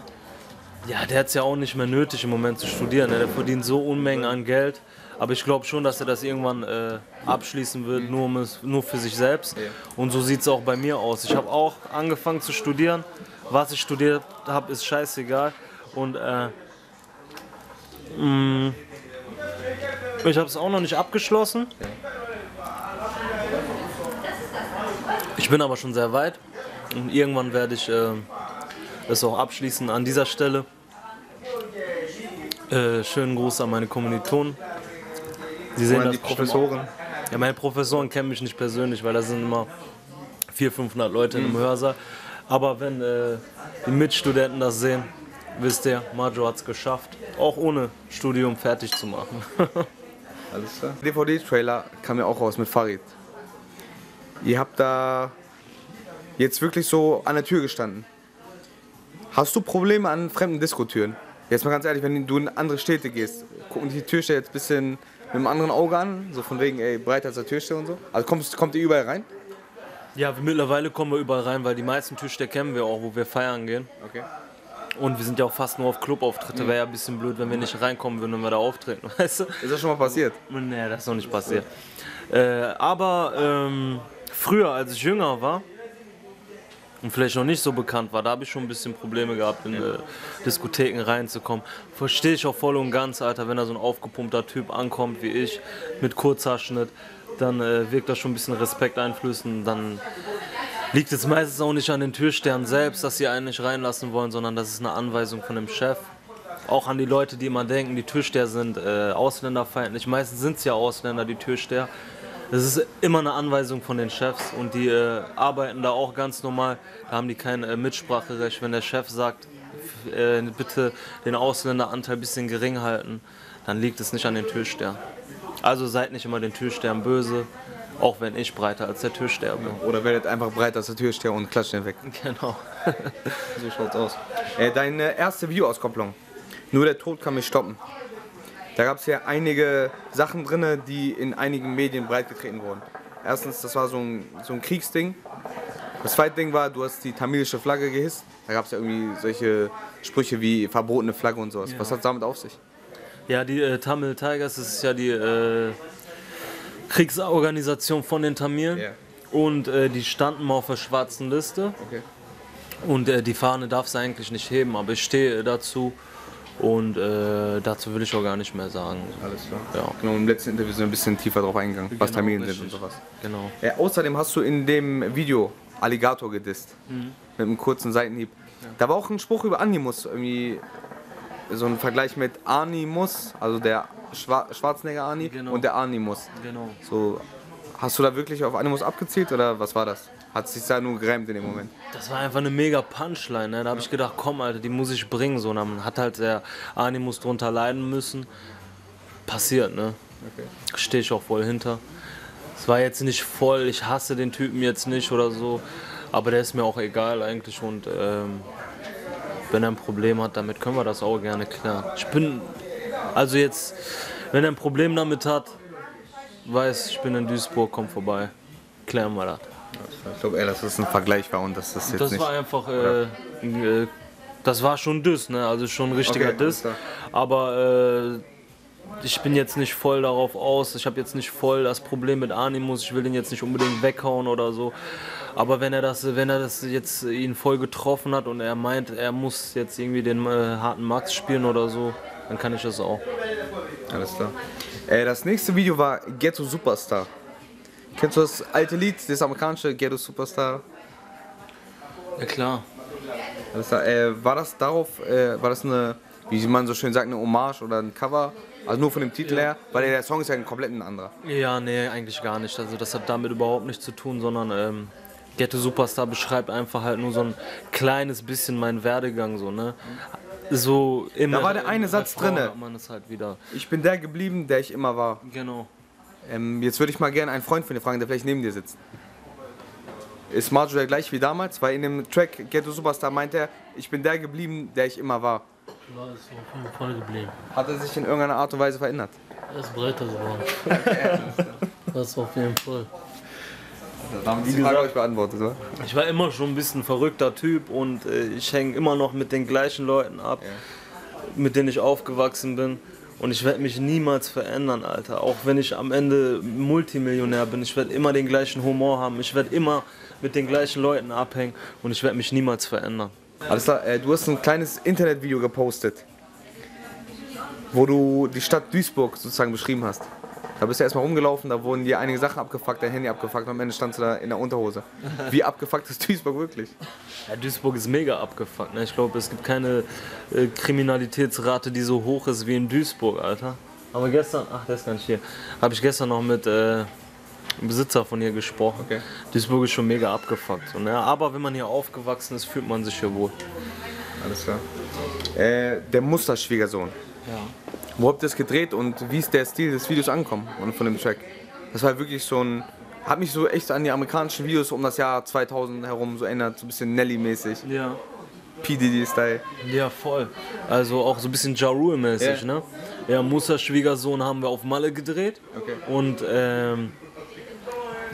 Ja, der hat es ja auch nicht mehr nötig im Moment zu studieren. Ne? Der verdient so Unmengen an Geld. Aber ich glaube schon, dass er das irgendwann äh, abschließen wird, nur, um es, nur für sich selbst. Und so sieht es auch bei mir aus. Ich habe auch angefangen zu studieren. Was ich studiert habe, ist scheißegal. Und äh, mh, ich habe es auch noch nicht abgeschlossen. Ich bin aber schon sehr weit. Und irgendwann werde ich äh, es auch abschließen an dieser Stelle. Äh, schönen Gruß an meine Kommilitonen. Sie sehen das die Professoren? Ja, meine Professoren kennen mich nicht persönlich, weil da sind immer 400, 500 Leute in einem Hörsaal. Aber wenn äh, die Mitstudenten das sehen, wisst ihr, Majo hat es geschafft, auch ohne Studium fertig zu machen. Alles klar. DVD-Trailer kam ja auch raus mit Farid. Ihr habt da jetzt wirklich so an der Tür gestanden. Hast du Probleme an fremden Diskotüren? Jetzt mal ganz ehrlich, wenn du in andere Städte gehst, gucken die Türsteher jetzt ein bisschen mit einem anderen Auge an, so von wegen, ey, breiter als der Türsteher und so. Also kommt, kommt ihr überall rein? ja, mittlerweile kommen wir überall rein, weil die meisten Türsteher kennen wir auch, wo wir feiern gehen. Okay. Und wir sind ja auch fast nur auf Clubauftritte. Wäre ja ein bisschen blöd, wenn wir nicht reinkommen würden, wenn wir da auftreten, weißt du? Ist das schon mal passiert? Nee, das ist noch nicht passiert. Äh, aber ähm, früher, als ich jünger war und vielleicht noch nicht so bekannt war, da habe ich schon ein bisschen Probleme gehabt, in äh, Diskotheken reinzukommen. Verstehe ich auch voll und ganz, Alter, wenn da so ein aufgepumpter Typ ankommt wie ich mit Kurzhaarschnitt, dann äh, wirkt das schon ein bisschen Respekt einflößend. Dann liegt es meistens auch nicht an den Türstern selbst, dass sie einen nicht reinlassen wollen, sondern das ist eine Anweisung von dem Chef. Auch an die Leute, die immer denken, die Türsteher sind äh, ausländerfeindlich. Meistens sind es ja Ausländer, die Türsteher. Das ist immer eine Anweisung von den Chefs und die äh, arbeiten da auch ganz normal. Da haben die kein äh, Mitspracherecht. Wenn der Chef sagt, äh, bitte den Ausländeranteil ein bisschen gering halten, dann liegt es nicht an den Türstern. Also seid nicht immer den Türstern böse, auch wenn ich breiter als der Türsteher bin. Oder werdet einfach breiter als der Türsteher und klatscht den weg. Genau. So schaut's aus. Äh, deine erste Videoauskopplung. Nur der Tod kann mich stoppen. Da gab es ja einige Sachen drin, die in einigen Medien breitgetreten wurden. Erstens, das war so ein, so ein Kriegsding. Das zweite Ding war, du hast die tamilische Flagge gehisst. Da gab es ja irgendwie solche Sprüche wie verbotene Flagge und sowas. Was hat damit auf sich? Ja, die äh, Tamil Tigers, das ist ja die äh, Kriegsorganisation von den Tamilen. Ja. Und äh, die standen mal auf der schwarzen Liste. Okay. Und äh, die Fahne darf sie eigentlich nicht heben, aber ich stehe dazu. Und äh, dazu will ich auch gar nicht mehr sagen. Alles klar. Ja. Genau, im letzten Interview sind wir ein bisschen tiefer drauf eingegangen, was Genau, Tamilen sind richtig. und sowas. Genau. Äh, außerdem hast du in dem Video Alligator gedisst. Mhm. Mit einem kurzen Seitenhieb. Da war auch ein Spruch über Animus, irgendwie so ein Vergleich mit Animus, also der Schwa Schwarzenegger Ani Genau. und der Animus. Genau. So, hast du da wirklich auf Animus abgezielt oder was war das? Hat sich da nur gereimt in dem Moment? Das war einfach eine mega Punchline. Ne? Da habe ich gedacht, komm, Alter, die muss ich bringen. So, und dann hat halt der Animus drunter leiden müssen. Passiert, ne? Stehe ich auch voll hinter. Es war jetzt nicht voll, ich hasse den Typen jetzt nicht oder so. Aber der ist mir auch egal eigentlich. Und ähm, wenn er ein Problem hat, damit können wir das auch gerne klären. Ich bin, also jetzt, wenn er ein Problem damit hat, weiß, ich bin in Duisburg, komm vorbei. Klären wir das. Ich glaube eher, dass das ein Vergleich war und dass das jetzt Das nicht. war einfach äh, äh, Das war schon Diss, ne? Also schon ein richtiger Okay, Diss. Aber äh, ich bin jetzt nicht voll darauf aus. Ich habe jetzt nicht voll das Problem mit Animus. Ich will den jetzt nicht unbedingt weghauen oder so. Aber wenn er das, wenn er das jetzt ihn voll getroffen hat und er meint, er muss jetzt irgendwie den äh, harten Max spielen oder so, dann kann ich das auch. Alles klar. Äh, das nächste Video war Ghetto Superstar. Kennst du das alte Lied, das amerikanische Ghetto Superstar? Ja klar. Klar. Äh, war das darauf, äh, war das eine, wie man so schön sagt, eine Hommage oder ein Cover? Also nur von dem Titel her? Weil der Song ist ja ein komplett ein anderer. Ja, nee, eigentlich gar nicht. Also das hat damit überhaupt nichts zu tun, sondern ähm, Ghetto Superstar beschreibt einfach halt nur so ein kleines bisschen meinen Werdegang so, ne? So immer. Da war der eine Satz es halt wieder. Ich bin der geblieben, der ich immer war. Genau. Ähm, jetzt würde ich mal gerne einen Freund von dir fragen, der vielleicht neben dir sitzt. Ist Marjo der gleich wie damals? Weil in dem Track Ghetto Superstar meint er, ich bin der geblieben, der ich immer war. Ja, ist auf jeden Fall geblieben. Hat er sich in irgendeiner Art und Weise verändert? Er ist breiter geworden. das auf jeden Fall. Damit die Frage habe ich beantwortet, oder? Ich war immer schon ein bisschen ein verrückter Typ und äh, ich hänge immer noch mit den gleichen Leuten ab, mit denen ich aufgewachsen bin. Und ich werde mich niemals verändern, Alter. Auch wenn ich am Ende Multimillionär bin, ich werde immer den gleichen Humor haben. Ich werde immer mit den gleichen Leuten abhängen und ich werde mich niemals verändern. Alles klar, äh, du hast ein kleines Internetvideo gepostet, wo du die Stadt Duisburg sozusagen beschrieben hast. Da bist du erstmal rumgelaufen, da wurden dir einige Sachen abgefuckt, dein Handy abgefuckt und am Ende standst du da in der Unterhose. Wie abgefuckt ist Duisburg wirklich? Ja, Duisburg ist mega abgefuckt. Ne? Ich glaube, es gibt keine äh, Kriminalitätsrate, die so hoch ist wie in Duisburg, Alter. Aber gestern, ach, der ist gar nicht hier, habe ich gestern noch mit äh, einem Besitzer von hier gesprochen. Okay. Duisburg ist schon mega abgefuckt. So, ne? Aber wenn man hier aufgewachsen ist, fühlt man sich hier wohl. Alles klar. Äh, der Musterschwiegersohn. Ja. Wo habt ihr das gedreht und wie ist der Stil des Videos angekommen und von dem Track? Das war wirklich so ein. Hat mich so echt an die amerikanischen Videos um das Jahr 2000 herum so erinnert, so ein bisschen Nelly-mäßig. Ja. P. Diddy-Style. Ja, voll. Also auch so ein bisschen Ja Rule-mäßig, Ja. ne? Ja, Musa Schwiegersohn haben wir auf Malle gedreht. Okay. Und ähm,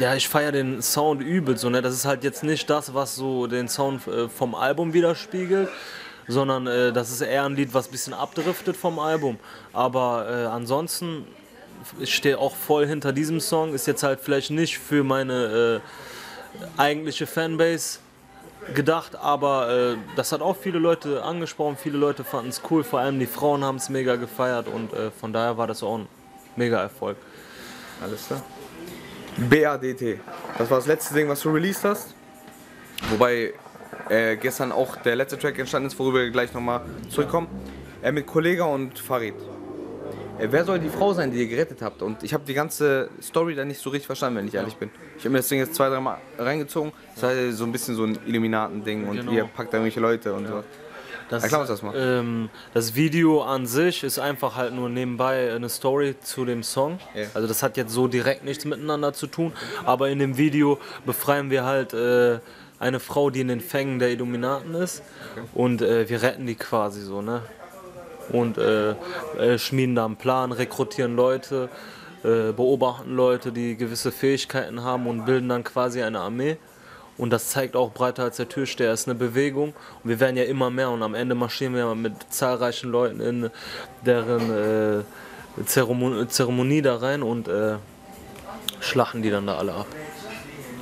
ja, ich feiere den Sound übel so, ne? Das ist halt jetzt nicht das, was so den Sound äh, vom Album widerspiegelt, sondern äh, das ist eher ein Lied, was ein bisschen abdriftet vom Album. Aber äh, ansonsten, ich stehe auch voll hinter diesem Song, ist jetzt halt vielleicht nicht für meine äh, eigentliche Fanbase gedacht, aber äh, das hat auch viele Leute angesprochen, viele Leute fanden es cool, vor allem die Frauen haben es mega gefeiert und äh, von daher war das auch ein mega Erfolg. Alles klar. BADT. Das war das letzte Ding, was du released hast. Wobei äh, gestern auch der letzte Track entstanden ist, worüber wir gleich nochmal zurückkommen. Äh, mit Kollega und Farid. Äh, wer soll die Frau sein, die ihr gerettet habt? Und ich habe die ganze Story da nicht so richtig verstanden, wenn ich ehrlich bin. Ich habe mir das Ding jetzt zwei, drei Mal reingezogen. Das war so ein bisschen so ein Illuminaten-Ding und Genau. ihr packt da irgendwelche Leute und so. Das, Erklär uns das mal. Ähm, das Video an sich ist einfach halt nur nebenbei eine Story zu dem Song. Ja. Also das hat jetzt so direkt nichts miteinander zu tun. Aber in dem Video befreien wir halt äh, eine Frau, die in den Fängen der Illuminaten ist. Und äh, wir retten die quasi so, ne? Und äh, äh, schmieden da einen Plan, rekrutieren Leute, äh, beobachten Leute, die gewisse Fähigkeiten haben und bilden dann quasi eine Armee. Und das zeigt auch breiter als der Türsteher ist eine Bewegung. Und wir werden ja immer mehr und am Ende marschieren wir mit zahlreichen Leuten in deren äh, Zeremon Zeremonie da rein und äh, schlachten die dann da alle ab.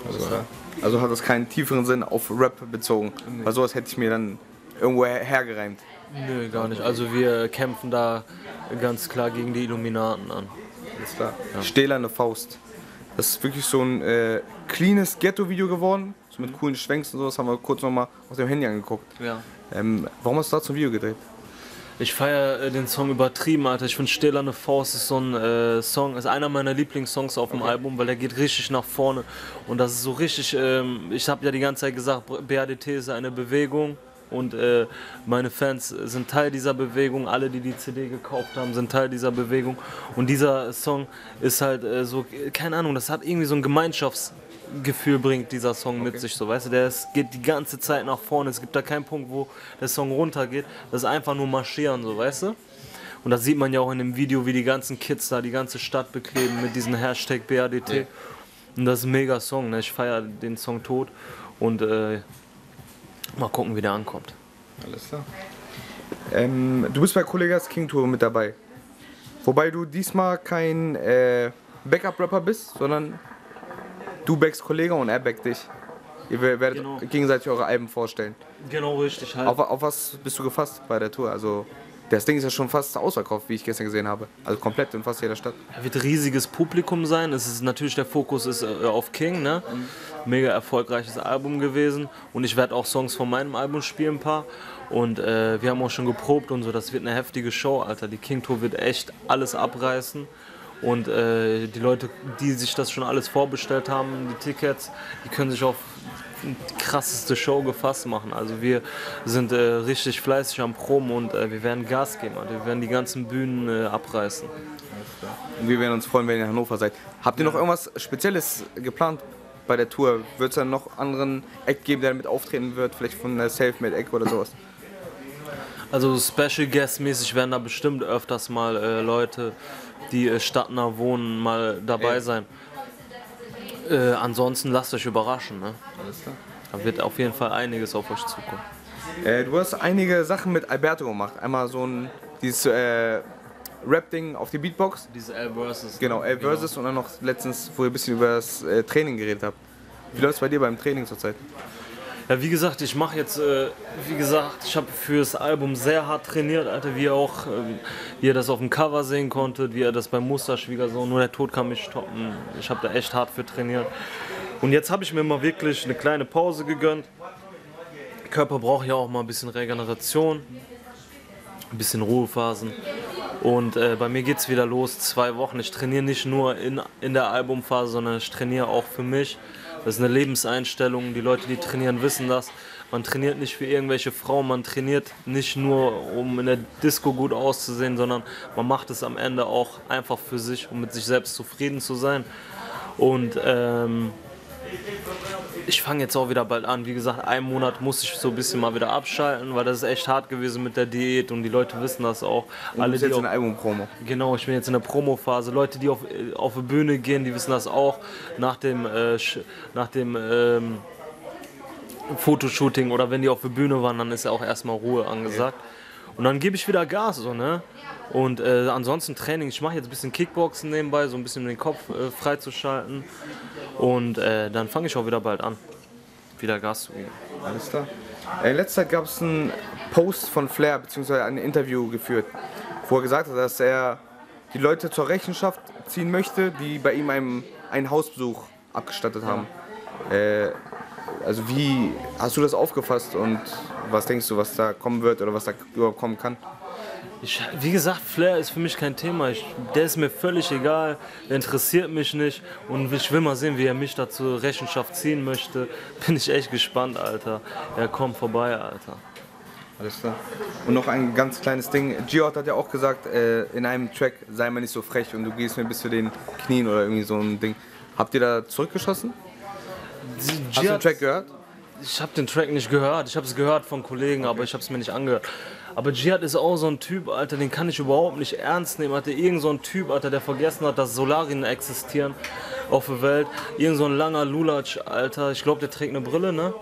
Also hat das keinen tieferen Sinn auf Rap bezogen. Weil sowas hätte ich mir dann irgendwo her hergereimt. Nö, gar nicht. Also wir kämpfen da ganz klar gegen die Illuminaten an. Alles klar. Stählerne Faust. Das ist wirklich so ein äh, cleanes Ghetto-Video geworden. So mit coolen Schwenks und so. Das haben wir kurz nochmal auf dem Handy angeguckt. Ja. Ähm, warum hast du dazu ein Video gedreht? Ich feiere äh, den Song übertrieben, Alter. Ich finde Stählerne Faust ist so ein äh, Song, ist einer meiner Lieblingssongs auf dem Album, weil der geht richtig nach vorne. Und das ist so richtig, ähm, ich habe ja die ganze Zeit gesagt, BADT ist eine Bewegung. Und äh, meine Fans sind Teil dieser Bewegung, alle, die die CD gekauft haben, sind Teil dieser Bewegung. Und dieser Song ist halt äh, so, keine Ahnung, das hat irgendwie so ein Gemeinschaftsgefühl, bringt dieser Song mit sich, so weißt du, der ist, geht die ganze Zeit nach vorne. Es gibt da keinen Punkt, wo der Song runtergeht. Das ist einfach nur marschieren, so weißt du. Und das sieht man ja auch in dem Video, wie die ganzen Kids da die ganze Stadt bekleben mit diesem Hashtag BADT. Und das ist ein mega Song, ne? ich feiere den Song tot und äh, mal gucken, wie der ankommt. Alles klar. Ähm, du bist bei Kollegas King Tour mit dabei. Wobei du diesmal kein äh, Backup-Rapper bist, sondern du backst Kollege und er backt dich. Ihr wer- werdet Genau. gegenseitig eure Alben vorstellen. Genau richtig halt. Auf, auf was bist du gefasst bei der Tour? Also, das Ding ist ja schon fast ausverkauft, wie ich gestern gesehen habe. Also komplett in fast jeder Stadt. wird riesiges Publikum sein. Es ist natürlich der Fokus ist äh, auf King, ne? Mega erfolgreiches Album gewesen und ich werde auch Songs von meinem Album spielen ein paar und äh, wir haben auch schon geprobt und so. Das wird eine heftige Show, Alter. Die King Tour wird echt alles abreißen und äh, die Leute, die sich das schon alles vorbestellt haben, die Tickets, die können sich auf die krasseste Show gefasst machen. Also wir sind äh, richtig fleißig am Proben und äh, wir werden Gas geben. Alter. Wir werden die ganzen Bühnen äh, abreißen. Und wir werden uns freuen, wenn ihr in Hannover seid. Habt ihr noch irgendwas Spezielles geplant bei der Tour? Wird es dann noch anderen Act geben, der mit auftreten wird? Vielleicht von der Selfmade Act oder sowas? Also Special Guest mäßig werden da bestimmt öfters mal äh, Leute, die äh, stadtnah wohnen, mal dabei Ja. sein. Äh, ansonsten lasst euch überraschen. Ne? Alles klar. Da wird auf jeden Fall einiges auf euch zukommen. Äh, du hast einige Sachen mit Alberto gemacht. Einmal so ein dieses äh, Rap-Ding auf die Beatbox. Diese L versus. Genau, L versus und dann noch letztens, wo ihr ein bisschen über das äh, Training geredet habt. Wie läuft es bei dir beim Training zurzeit? Ja, wie gesagt, ich mache jetzt, äh, wie gesagt, ich habe fürs Album sehr hart trainiert, Alter, wie ihr auch, äh, wie ihr das auf dem Cover sehen konntet, wie ihr das beim Musterschwiegersohn, nur der Tod kann mich stoppen. Ich habe da echt hart für trainiert. Und jetzt habe ich mir mal wirklich eine kleine Pause gegönnt. Körper braucht ja auch mal ein bisschen Regeneration, ein bisschen Ruhephasen. Und äh, bei mir geht es wieder los, zwei Wochen. Ich trainiere nicht nur in, in der Albumphase, sondern ich trainiere auch für mich. Das ist eine Lebenseinstellung. Die Leute, die trainieren, wissen das. Man trainiert nicht für irgendwelche Frauen, man trainiert nicht nur, um in der Disco gut auszusehen, sondern man macht es am Ende auch einfach für sich, um mit sich selbst zufrieden zu sein. Und ähm, ich fange jetzt auch wieder bald an. Wie gesagt, einen Monat muss ich so ein bisschen mal wieder abschalten, weil das ist echt hart gewesen mit der Diät und die Leute wissen das auch. Du Alle, jetzt auch, in der Album-Promo. Genau, ich bin jetzt in der Promophase. Leute, die auf, auf die Bühne gehen, die wissen das auch. Nach dem, äh, nach dem ähm, Fotoshooting oder wenn die auf der Bühne waren, dann ist ja auch erstmal Ruhe angesagt. Und dann gebe ich wieder Gas, so, ne? Und äh, ansonsten Training. Ich mache jetzt ein bisschen Kickboxen nebenbei, so ein bisschen den Kopf äh, freizuschalten. Und äh, dann fange ich auch wieder bald an, wieder Gas zu geben. Alles klar. Äh, in letzter Zeit gab es einen Post von Flair, beziehungsweise ein Interview geführt, wo er gesagt hat, dass er die Leute zur Rechenschaft ziehen möchte, die bei ihm einen, einen Hausbesuch abgestattet haben. Äh, also wie hast du das aufgefasst und was denkst du, was da kommen wird oder was da überhaupt kommen kann? Ich, wie gesagt, Flair ist für mich kein Thema. Ich, der ist mir völlig egal, der interessiert mich nicht. Und ich will mal sehen, wie er mich da zur Rechenschaft ziehen möchte. Bin ich echt gespannt, Alter. Ja, komm vorbei, Alter. Alles klar. Und noch ein ganz kleines Ding. Giot hat ja auch gesagt, äh, in einem Track sei mal nicht so frech und du gehst mir bis zu den Knien oder irgendwie so ein Ding. Habt ihr da zurückgeschossen? Hast du den Track gehört? Ich habe den Track nicht gehört. Ich habe es gehört von Kollegen, aber ich habe es mir nicht angehört. Aber Jihad ist auch so ein Typ, Alter, den kann ich überhaupt nicht ernst nehmen. Alter, irgend so ein Typ, Alter, der vergessen hat, dass Solarien existieren auf der Welt. Irgend so ein langer Lulatsch, Alter. Ich glaube, der trägt eine Brille, ne?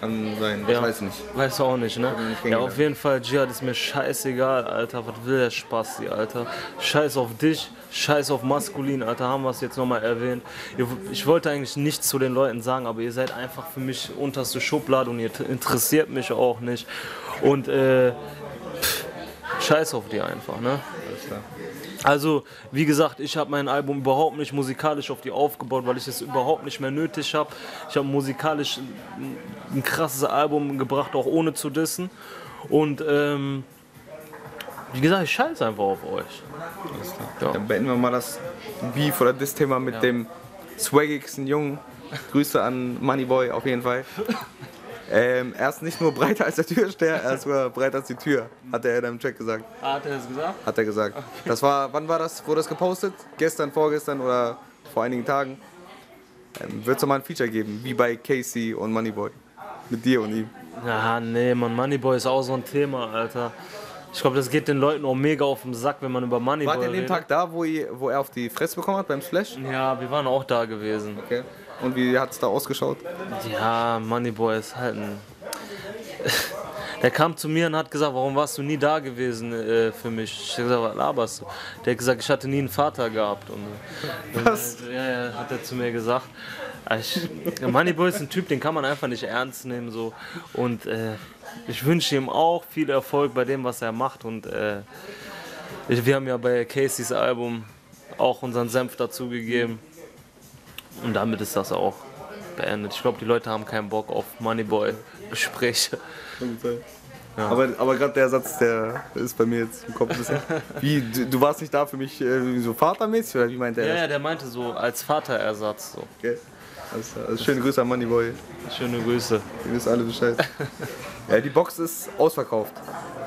Kann sein, ich Ja. weiß nicht. Weißt du auch nicht, ne? nicht Ja, auf jeden Fall, Jihad ist mir scheißegal, Alter. Was will der Spasti, Alter? Scheiß auf dich, scheiß auf maskulin, Alter. Haben wir es jetzt nochmal erwähnt. Ich wollte eigentlich nichts zu den Leuten sagen, aber ihr seid einfach für mich unterste Schublade und ihr interessiert mich auch nicht. Und, äh, pff, scheiß auf die einfach, ne? Alles klar. Also, wie gesagt, ich habe mein Album überhaupt nicht musikalisch auf die aufgebaut, weil ich es überhaupt nicht mehr nötig habe. Ich habe musikalisch ein, krasses Album gebracht, auch ohne zu dissen. Und ähm, wie gesagt, ich scheiße einfach auf euch. Ja. Dann beenden wir mal das Beef oder das Thema mit dem swaggigsten Jungen. Grüße an Moneyboy auf jeden Fall. Ähm, er ist nicht nur breiter als der Türsteher, er ist sogar breiter als die Tür, hat er in einem Track gesagt. Hat er es gesagt? Hat er gesagt. Das war, wann war das? Wurde das gepostet? Gestern, vorgestern oder vor einigen Tagen? Ähm, Wird es mal ein Feature geben, wie bei Casey und Moneyboy. Mit dir und ihm. Ja, nee, man, Moneyboy ist auch so ein Thema, Alter. Ich glaube, das geht den Leuten auch mega auf den Sack, wenn man über Moneyboy Wart ihr an dem redet. Tag da, wo, ihr, wo er auf die Fresse bekommen hat beim Splash? Ja, wir waren auch da gewesen. Okay. Und wie hat es da ausgeschaut? Ja, Moneyboy ist halt ein. Der kam zu mir und hat gesagt, warum warst du nie da gewesen äh, für mich? Ich habe gesagt, was laberst du? Der hat gesagt, ich hatte nie einen Vater gehabt. Und, Was? Und, ja, hat er zu mir gesagt. Ah, Ich, Moneyboy ist ein Typ, den kann man einfach nicht ernst nehmen. So. Und äh, ich wünsche ihm auch viel Erfolg bei dem, was er macht. Und äh, wir haben ja bei Caseys Album auch unseren Senf dazugegeben. Und damit ist das auch beendet. Ich glaube, die Leute haben keinen Bock auf Moneyboy-Gespräche. Aber, aber gerade der Satz, der ist bei mir jetzt im Kopf ein bisschen. Wie, du, du warst nicht da für mich äh, so vatermäßig oder wie meint er Ja, ja, der meinte so als Vaterersatz. So. Okay. Klar. Also schöne Grüße an Moneyboy. Schöne Grüße. Ihr wisst alle Bescheid. ja, die Box ist ausverkauft.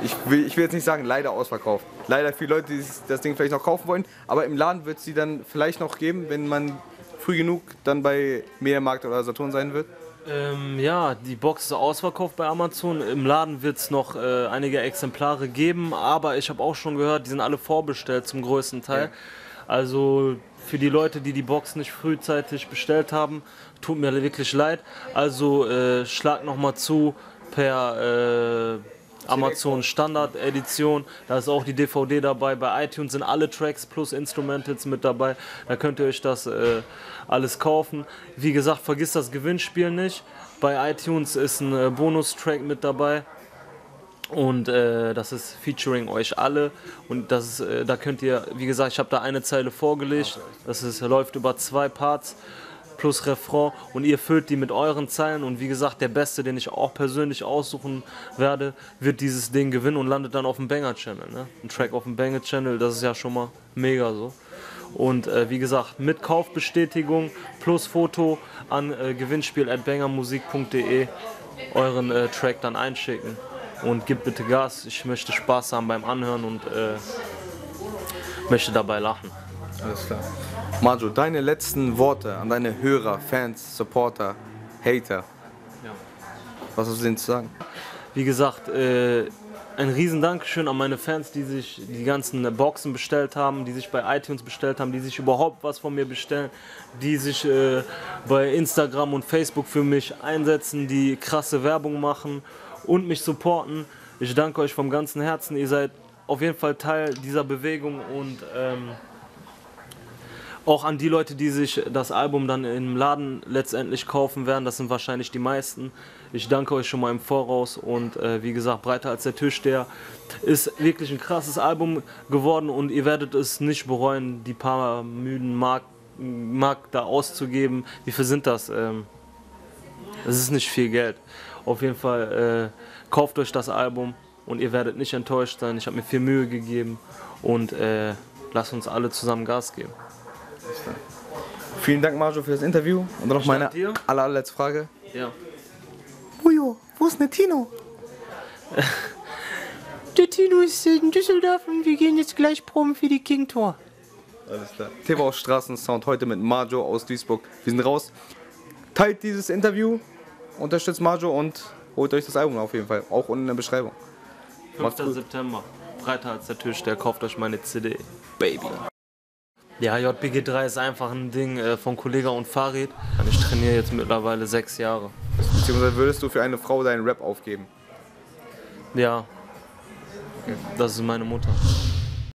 Ich will, ich will jetzt nicht sagen, leider ausverkauft. Leider viele Leute, die das Ding vielleicht noch kaufen wollen. Aber im Laden wird es sie dann vielleicht noch geben, wenn man früh genug dann bei Mediamarkt oder Saturn sein wird. Ähm, ja, die Box ist ausverkauft bei Amazon. Im Laden wird es noch äh, einige Exemplare geben, aber ich habe auch schon gehört, die sind alle vorbestellt zum größten Teil. Also für die Leute, die die Box nicht frühzeitig bestellt haben, tut mir wirklich leid. Also äh, schlag nochmal zu per äh, Amazon Standard Edition. Da ist auch die DVD dabei. Bei iTunes sind alle Tracks plus Instrumentals mit dabei. Da könnt ihr euch das äh, alles kaufen. Wie gesagt, vergisst das Gewinnspiel nicht. Bei iTunes ist ein äh, Bonustrack mit dabei. Und äh, das ist featuring euch alle. Und das ist, äh, da könnt ihr, wie gesagt, ich habe da eine Zeile vorgelegt. Das ist, läuft über zwei Parts plus Refrain. Und ihr füllt die mit euren Zeilen. Und wie gesagt, der Beste, den ich auch persönlich aussuchen werde, wird dieses Ding gewinnen und landet dann auf dem Banger-Channel. Ne? Ein Track auf dem Banger-Channel, das ist ja schon mal mega so. Und äh, wie gesagt, mit Kaufbestätigung plus Foto an äh, gewinnspiel.bangermusik.de euren äh, Track dann einschicken. Und gebt bitte Gas. Ich möchte Spaß haben beim Anhören und äh, möchte dabei lachen. Alles klar. Majo, deine letzten Worte an deine Hörer, Fans, Supporter, Hater. Was hast du denen zu sagen? Wie gesagt, äh, ein riesen Dankeschön an meine Fans, die sich die ganzen Boxen bestellt haben, die sich bei iTunes bestellt haben, die sich überhaupt was von mir bestellen, die sich äh, bei Instagram und Facebook für mich einsetzen, die krasse Werbung machen und mich supporten. Ich danke euch vom ganzen Herzen. Ihr seid auf jeden Fall Teil dieser Bewegung und ähm, auch an die Leute, die sich das Album dann im Laden letztendlich kaufen werden, das sind wahrscheinlich die meisten. Ich danke euch schon mal im Voraus und äh, wie gesagt, breiter als der Türsteher ist wirklich ein krasses Album geworden und ihr werdet es nicht bereuen, die paar müden Mark, Mark da auszugeben. Wie viel sind das? Ähm, ist nicht viel Geld. Auf jeden Fall äh, kauft euch das Album und ihr werdet nicht enttäuscht sein. Ich habe mir viel Mühe gegeben und äh, lasst uns alle zusammen Gas geben. Vielen Dank, Majo, für das Interview. Und dann noch meine aller, allerletzte Frage. Ja. Ujo, wo ist Netino? Der Tino ist in Düsseldorf und wir gehen jetzt gleich proben für die King Tour. Alles klar. TV Straßensound heute mit Majo aus Duisburg. Wir sind raus. Teilt dieses Interview, unterstützt Majo und holt euch das Album auf jeden Fall. Auch unten in der Beschreibung. 5. September. Breiter als der Türsteher. Kauft euch meine CD. Baby. Ja, JBG3 ist einfach ein Ding äh, von Kollega und Farid. Ich trainiere jetzt mittlerweile sechs Jahre. Beziehungsweise würdest du für eine Frau deinen Rap aufgeben? Ja. Das ist meine Mutter.